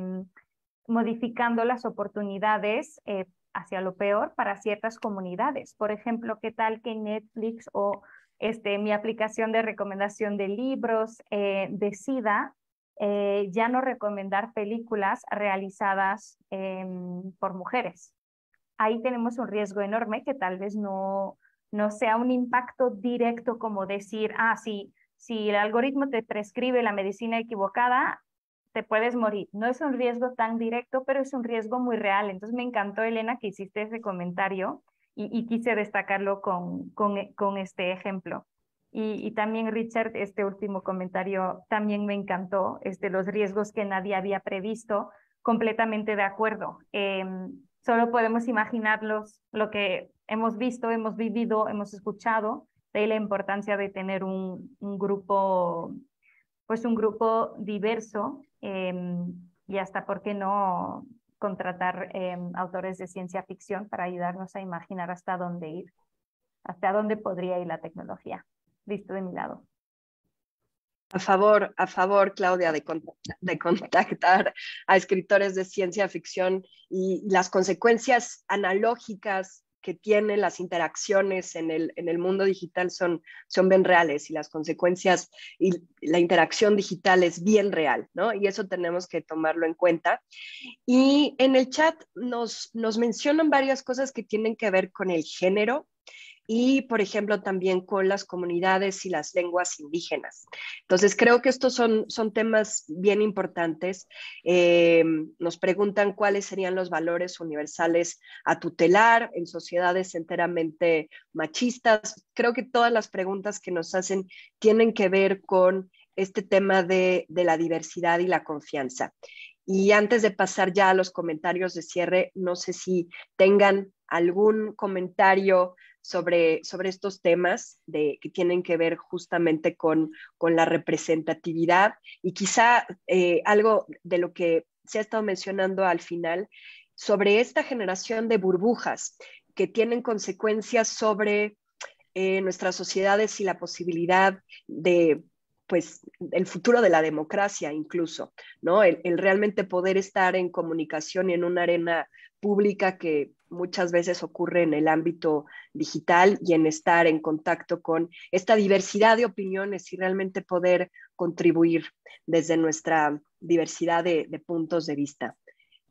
modificando las oportunidades eh, hacia lo peor para ciertas comunidades. Por ejemplo, ¿qué tal que Netflix o este, mi aplicación de recomendación de libros eh, decida eh, ya no recomendar películas realizadas em, por mujeres. Ahí tenemos un riesgo enorme que tal vez no, no sea un impacto directo como decir, ah, sí, si el algoritmo te prescribe la medicina equivocada, te puedes morir. No es un riesgo tan directo, pero es un riesgo muy real. Entonces me encantó, Elena, que hiciste ese comentario y, y quise destacarlo con, con, con este ejemplo. Y, también, Richard, este último comentario también me encantó, este, los riesgos que nadie había previsto, completamente de acuerdo. Em, solo podemos imaginarlos, lo que hemos visto, hemos vivido, hemos escuchado, de la importancia de tener un, grupo, pues un grupo diverso em, y hasta, ¿por qué no?, contratar em, autores de ciencia ficción para ayudarnos a imaginar hasta dónde ir, hasta dónde podría ir la tecnología visto de mi lado. A favor, a favor, Claudia, de, contactar a escritores de ciencia ficción y las consecuencias analógicas que tienen las interacciones en el, en el mundo digital son, son bien reales y las consecuencias y la interacción digital es bien real, ¿no? Y eso tenemos que tomarlo en cuenta. Y en el chat nos, nos mencionan varias cosas que tienen que ver con el género y, por ejemplo, también con las comunidades y las lenguas indígenas. Entonces, creo que estos son, son temas bien importantes. Eh, nos preguntan cuáles serían los valores universales a tutelar en sociedades enteramente machistas. Creo que todas las preguntas que nos hacen tienen que ver con este tema de, de la diversidad y la confianza. Y antes de pasar ya a los comentarios de cierre, no sé si tengan algún comentario sobre, sobre estos temas de, que tienen que ver justamente con, con la representatividad y quizá eh, algo de lo que se ha estado mencionando al final sobre esta generación de burbujas que tienen consecuencias sobre eh, nuestras sociedades y la posibilidad de pues el futuro de la democracia incluso, ¿no? El, realmente poder estar en comunicación y en una arena pública que muchas veces ocurre en el ámbito digital y en estar en contacto con esta diversidad de opiniones y realmente poder contribuir desde nuestra diversidad de, puntos de vista.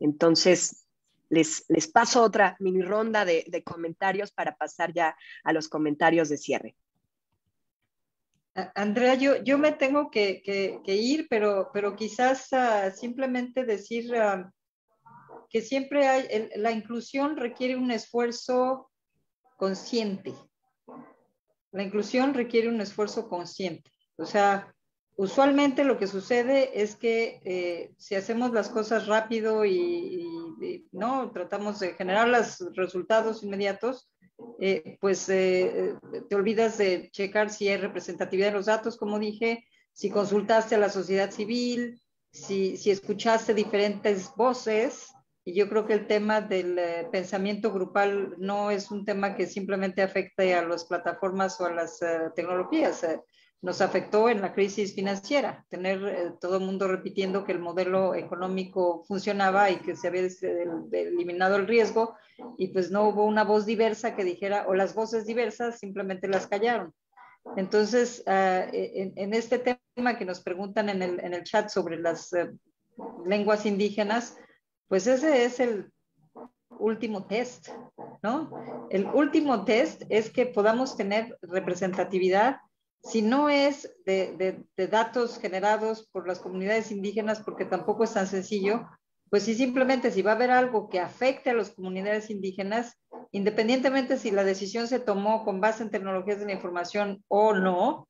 Entonces, les, les, paso otra mini ronda de, comentarios para pasar ya a los comentarios de cierre. Andrea, yo, yo me tengo que, ir, pero, pero quizás ah, simplemente decir ah, que siempre hay, la inclusión requiere un esfuerzo consciente. La inclusión requiere un esfuerzo consciente. O sea, usualmente lo que sucede es que eh, si hacemos las cosas rápido y, no tratamos de generar los resultados inmediatos, eh, pues eh, te olvidas de checar si hay representatividad de los datos, como dije, si consultaste a la sociedad civil, si, si escuchaste diferentes voces. Y yo creo que el tema del eh, pensamiento grupal no es un tema que simplemente afecte a las plataformas o a las tecnologías nos afectó en la crisis financiera, tener eh, todo el mundo repitiendo que el modelo económico funcionaba y que se había eliminado el riesgo y pues no hubo una voz diversa que dijera, o las voces diversas simplemente las callaron. Entonces, ah, e, en, este tema que nos preguntan en el, en el chat sobre las eh, lenguas indígenas, pues ese es el último test, ¿no? El último test es que podamos tener representatividad si no es de, datos generados por las comunidades indígenas, porque tampoco es tan sencillo, pues si simplemente si va a haber algo que afecte a las comunidades indígenas, independientemente si la decisión se tomó con base en tecnologías de la información o no,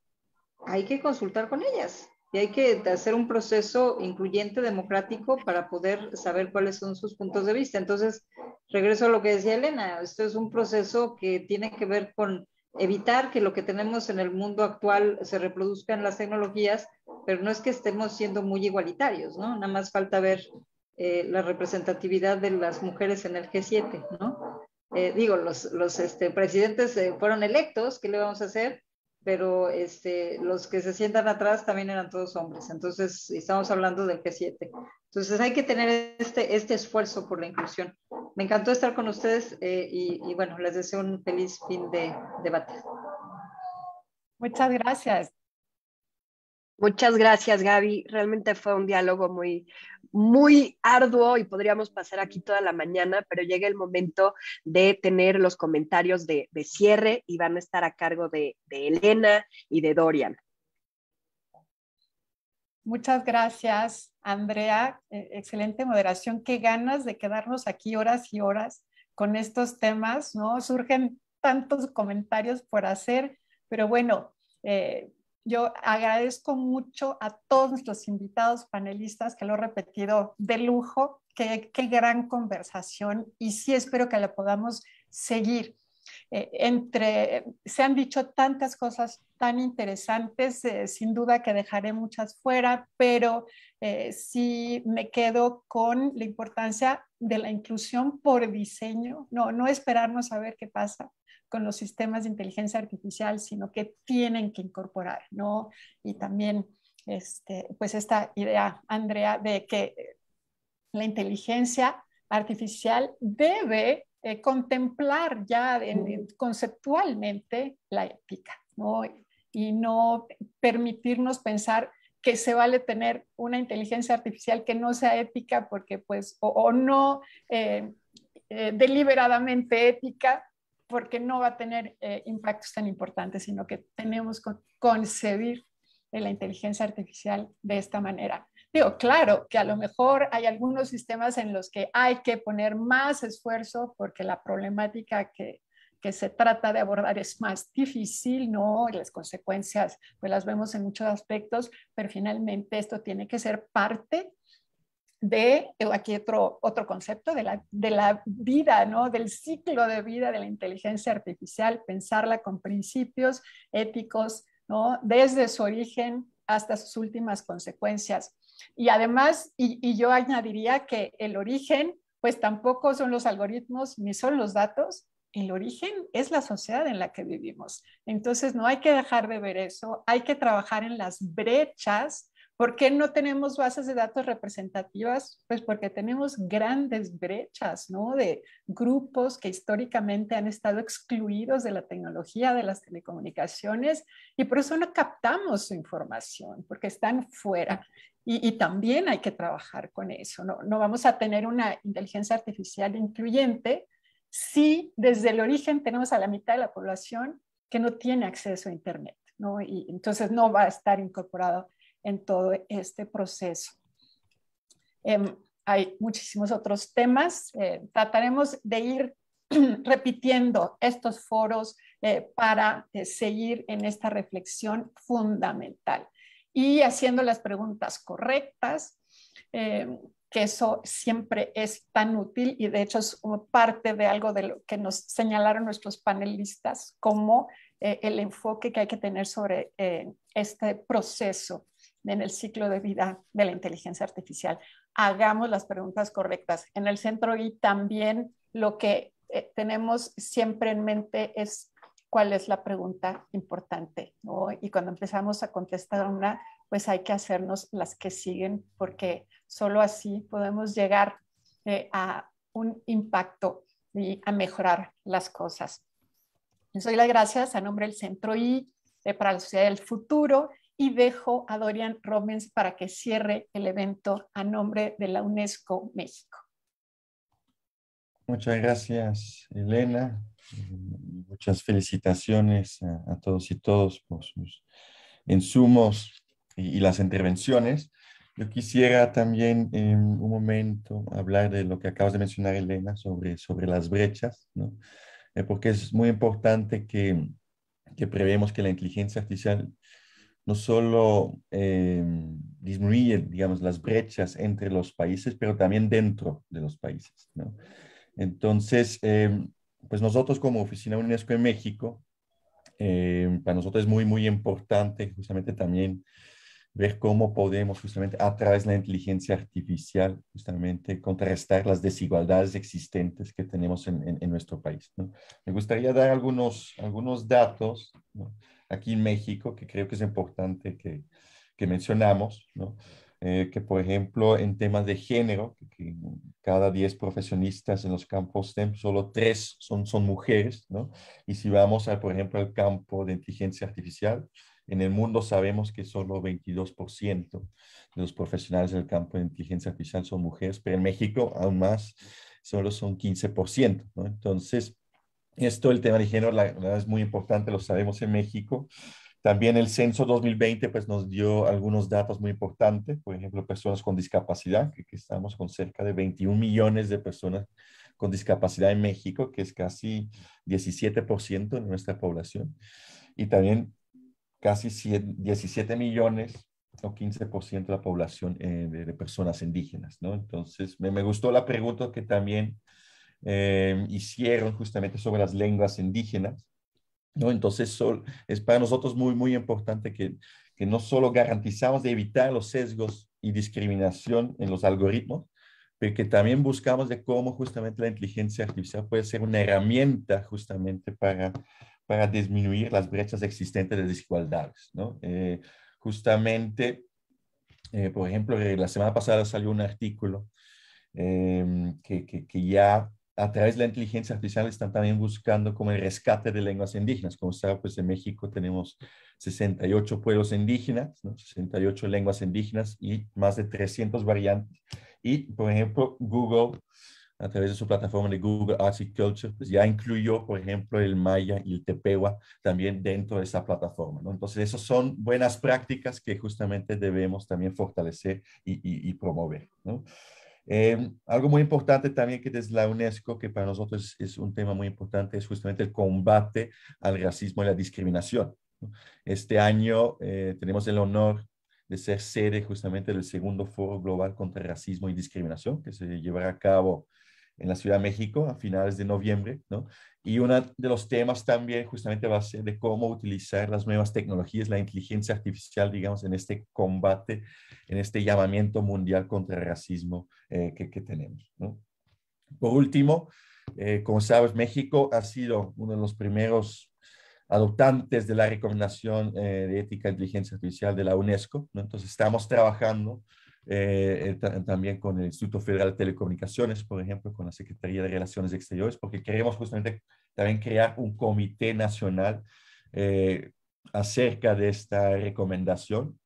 hay que consultar con ellas y hay que hacer un proceso incluyente, democrático, para poder saber cuáles son sus puntos de vista. Entonces, regreso a lo que decía Elena, esto es un proceso que tiene que ver con evitar que lo que tenemos en el mundo actual se reproduzca en las tecnologías, pero no es que estemos siendo muy igualitarios, ¿no? Nada más falta ver eh, la representatividad de las mujeres en el G7, ¿no? Eh, digo, los, este, presidentes eh, fueron electos, ¿qué le vamos a hacer? Pero este, los que se sientan atrás también eran todos hombres, entonces estamos hablando del G7. Entonces hay que tener este, este esfuerzo por la inclusión. Me encantó estar con ustedes eh, y, bueno, les deseo un feliz fin de debate. Muchas gracias. Muchas gracias, Gaby. Realmente fue un diálogo muy, muy arduo y podríamos pasar aquí toda la mañana, pero llega el momento de tener los comentarios de, cierre y van a estar a cargo de, de Elena y de Dorian. Muchas gracias, Andrea. Eh, excelente moderación. Qué ganas de quedarnos aquí horas y horas con estos temas, ¿no? Surgen tantos comentarios por hacer, pero bueno, eh, yo agradezco mucho a todos los invitados panelistas que lo he repetido de lujo. Qué, qué gran conversación y sí espero que la podamos seguir. Eh, entre, se han dicho tantas cosas tan interesantes, eh, sin duda que dejaré muchas fuera, pero eh, sí me quedo con la importancia de la inclusión por diseño, no, no esperarnos a ver qué pasa con los sistemas de inteligencia artificial, sino que tienen que incorporar, ¿no? Y también, este, pues esta idea, Andrea, de que la inteligencia artificial debe eh, contemplar ya conceptualmente la ética, ¿no? Y no permitirnos pensar que se vale tener una inteligencia artificial que no sea ética porque pues o, no eh, eh, deliberadamente ética porque no va a tener impactos tan importantes, sino que tenemos que concebir la inteligencia artificial de esta manera. Digo, claro que a lo mejor hay algunos sistemas en los que hay que poner más esfuerzo porque la problemática que, que se trata de abordar es más difícil, ¿no? Las consecuencias, pues las vemos en muchos aspectos, pero finalmente esto tiene que ser parte de, aquí otro, otro concepto, de la, de la vida, ¿no? Del ciclo de vida de la inteligencia artificial, pensarla con principios éticos, ¿no? Desde su origen hasta sus últimas consecuencias. Y además, y, yo añadiría que el origen, pues tampoco son los algoritmos ni son los datos, el origen es la sociedad en la que vivimos. Entonces, no hay que dejar de ver eso, hay que trabajar en las brechas. ¿Por qué no tenemos bases de datos representativas? Pues porque tenemos grandes brechas, ¿no? De grupos que históricamente han estado excluidos de la tecnología, de las telecomunicaciones, y por eso no captamos su información, porque están fuera. Y, también hay que trabajar con eso. No, no vamos a tener una inteligencia artificial incluyente si desde el origen tenemos a la mitad de la población que no tiene acceso a Internet, ¿no? Y entonces no va a estar incorporado en todo este proceso. Em, hay muchísimos otros temas. Eh, trataremos de ir *clears throat* repitiendo estos foros eh, para eh, seguir en esta reflexión fundamental y haciendo las preguntas correctas, em, que eso siempre es tan útil y de hecho es parte de algo de lo que nos señalaron nuestros panelistas como eh, el enfoque que hay que tener sobre eh, este proceso en el ciclo de vida de la inteligencia artificial. Hagamos las preguntas correctas. En el centro y también lo que eh, tenemos siempre en mente es cuál es la pregunta importante. Y cuando empezamos a contestar una, pues hay que hacernos las que siguen porque Solo así podemos llegar eh, a un impacto y a mejorar las cosas. Les doy las gracias a nombre del Centro I eh, para la Sociedad del Futuro y dejo a Dorian Romens para que cierre el evento a nombre de la UNESCO México. Muchas gracias, Elena. Muchas felicitaciones a, todos y todos por sus insumos y las intervenciones. Yo quisiera también en un momento hablar de lo que acabas de mencionar, Elena, sobre, sobre las brechas, ¿no? Eh, porque es muy importante que, que prevemos que la inteligencia artificial no solo eh, disminuye, digamos, las brechas entre los países, pero también dentro de los países, ¿no? Entonces, eh, pues nosotros como Oficina UNESCO en México, para nosotros es muy, muy importante justamente también ver cómo podemos justamente a través de la inteligencia artificial justamente contrarrestar las desigualdades existentes que tenemos en, en, nuestro país. Me gustaría dar algunos, algunos datos aquí en México que creo que es importante que, que mencionamos, ¿no? Eh, que por ejemplo en temas de género, que, cada 10 profesionistas en los campos STEM, solo 3 son, son mujeres, ¿no? Y si vamos, a, por ejemplo, al campo de inteligencia artificial, en el mundo sabemos que solo 22% de los profesionales del campo de inteligencia artificial son mujeres, pero en México aún más, solo son 15%. ¿no? Entonces, esto, el tema de género, la, verdad es muy importante, lo sabemos en México. También el censo 2020 pues, nos dio algunos datos muy importantes, por ejemplo, personas con discapacidad, que, que estamos con cerca de 21 millones de personas con discapacidad en México, que es casi 17% de nuestra población. Y también casi 17 millones o 15% de la población eh, de, personas indígenas, ¿no? Entonces, me, me gustó la pregunta que también eh, hicieron justamente sobre las lenguas indígenas, ¿no? Entonces, es para nosotros muy, muy importante que, que no solo garantizamos de evitar los sesgos y discriminación en los algoritmos, pero que también buscamos de cómo justamente la inteligencia artificial puede ser una herramienta justamente para para disminuir las brechas existentes de desigualdades. ¿no? Eh, justamente, eh, por ejemplo, eh, la semana pasada salió un artículo em, que, que, que, ya a través de la inteligencia artificial están también buscando como el rescate de lenguas indígenas. Como sabe, pues en México tenemos 68 pueblos indígenas, ¿no? 68 lenguas indígenas y más de 300 variantes. Y, por ejemplo, Google a través de su plataforma de Google Arts and Culture, pues ya incluyó, por ejemplo, el maya y el tepewa también dentro de esa plataforma. ¿no? Entonces, esas son buenas prácticas que justamente debemos también fortalecer y, y, promover. ¿no? Eh, algo muy importante también que desde la UNESCO, que para nosotros es, un tema muy importante, es justamente el combate al racismo y la discriminación. Este año eh, tenemos el honor de ser sede justamente del segundo foro global contra el racismo y discriminación, que se llevará a cabo en la Ciudad de México a finales de noviembre, ¿no? Y uno de los temas también justamente va a ser de cómo utilizar las nuevas tecnologías, la inteligencia artificial, digamos, en este combate, en este llamamiento mundial contra el racismo eh, que, que, tenemos, ¿no? Por último, Eh, como sabes, México ha sido uno de los primeros adoptantes de la recomendación eh, de ética e inteligencia artificial de la UNESCO. Entonces, estamos trabajando eh, también con el Instituto Federal de Telecomunicaciones, por ejemplo, con la Secretaría de Relaciones Exteriores, porque queremos justamente también crear un comité nacional eh, acerca de esta recomendación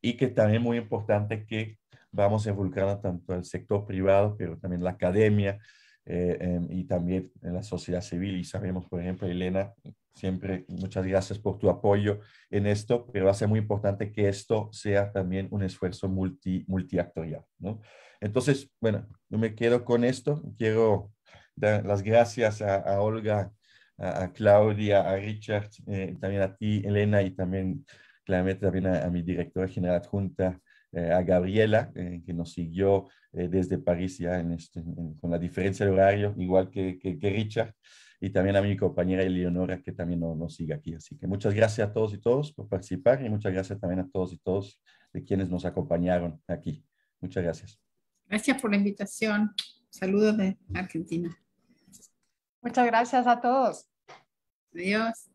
y que también muy importante que vamos involucrando tanto al sector privado, pero también la academia, eh, em, y también en la sociedad civil. Y sabemos, por ejemplo, Elena, siempre muchas gracias por tu apoyo en esto, pero va a ser muy importante que esto sea también un esfuerzo multi, multiactorial. ¿no? Entonces, bueno, yo me quedo con esto. Quiero dar las gracias a, Olga, a, Claudia, a Richard, eh, también a ti, Elena, y también claramente también a, a mi directora general adjunta, eh, a Gabriela, eh, que nos siguió eh, desde París ya en este, con la diferencia de horario, igual que, que, Richard, y también a mi compañera Eleonora, que también nos, nos sigue aquí. Así que muchas gracias a todos y todos por participar y muchas gracias también a todos y todos de quienes nos acompañaron aquí. Muchas gracias. Gracias por la invitación. Saludos de Argentina. Muchas gracias a todos. Adiós.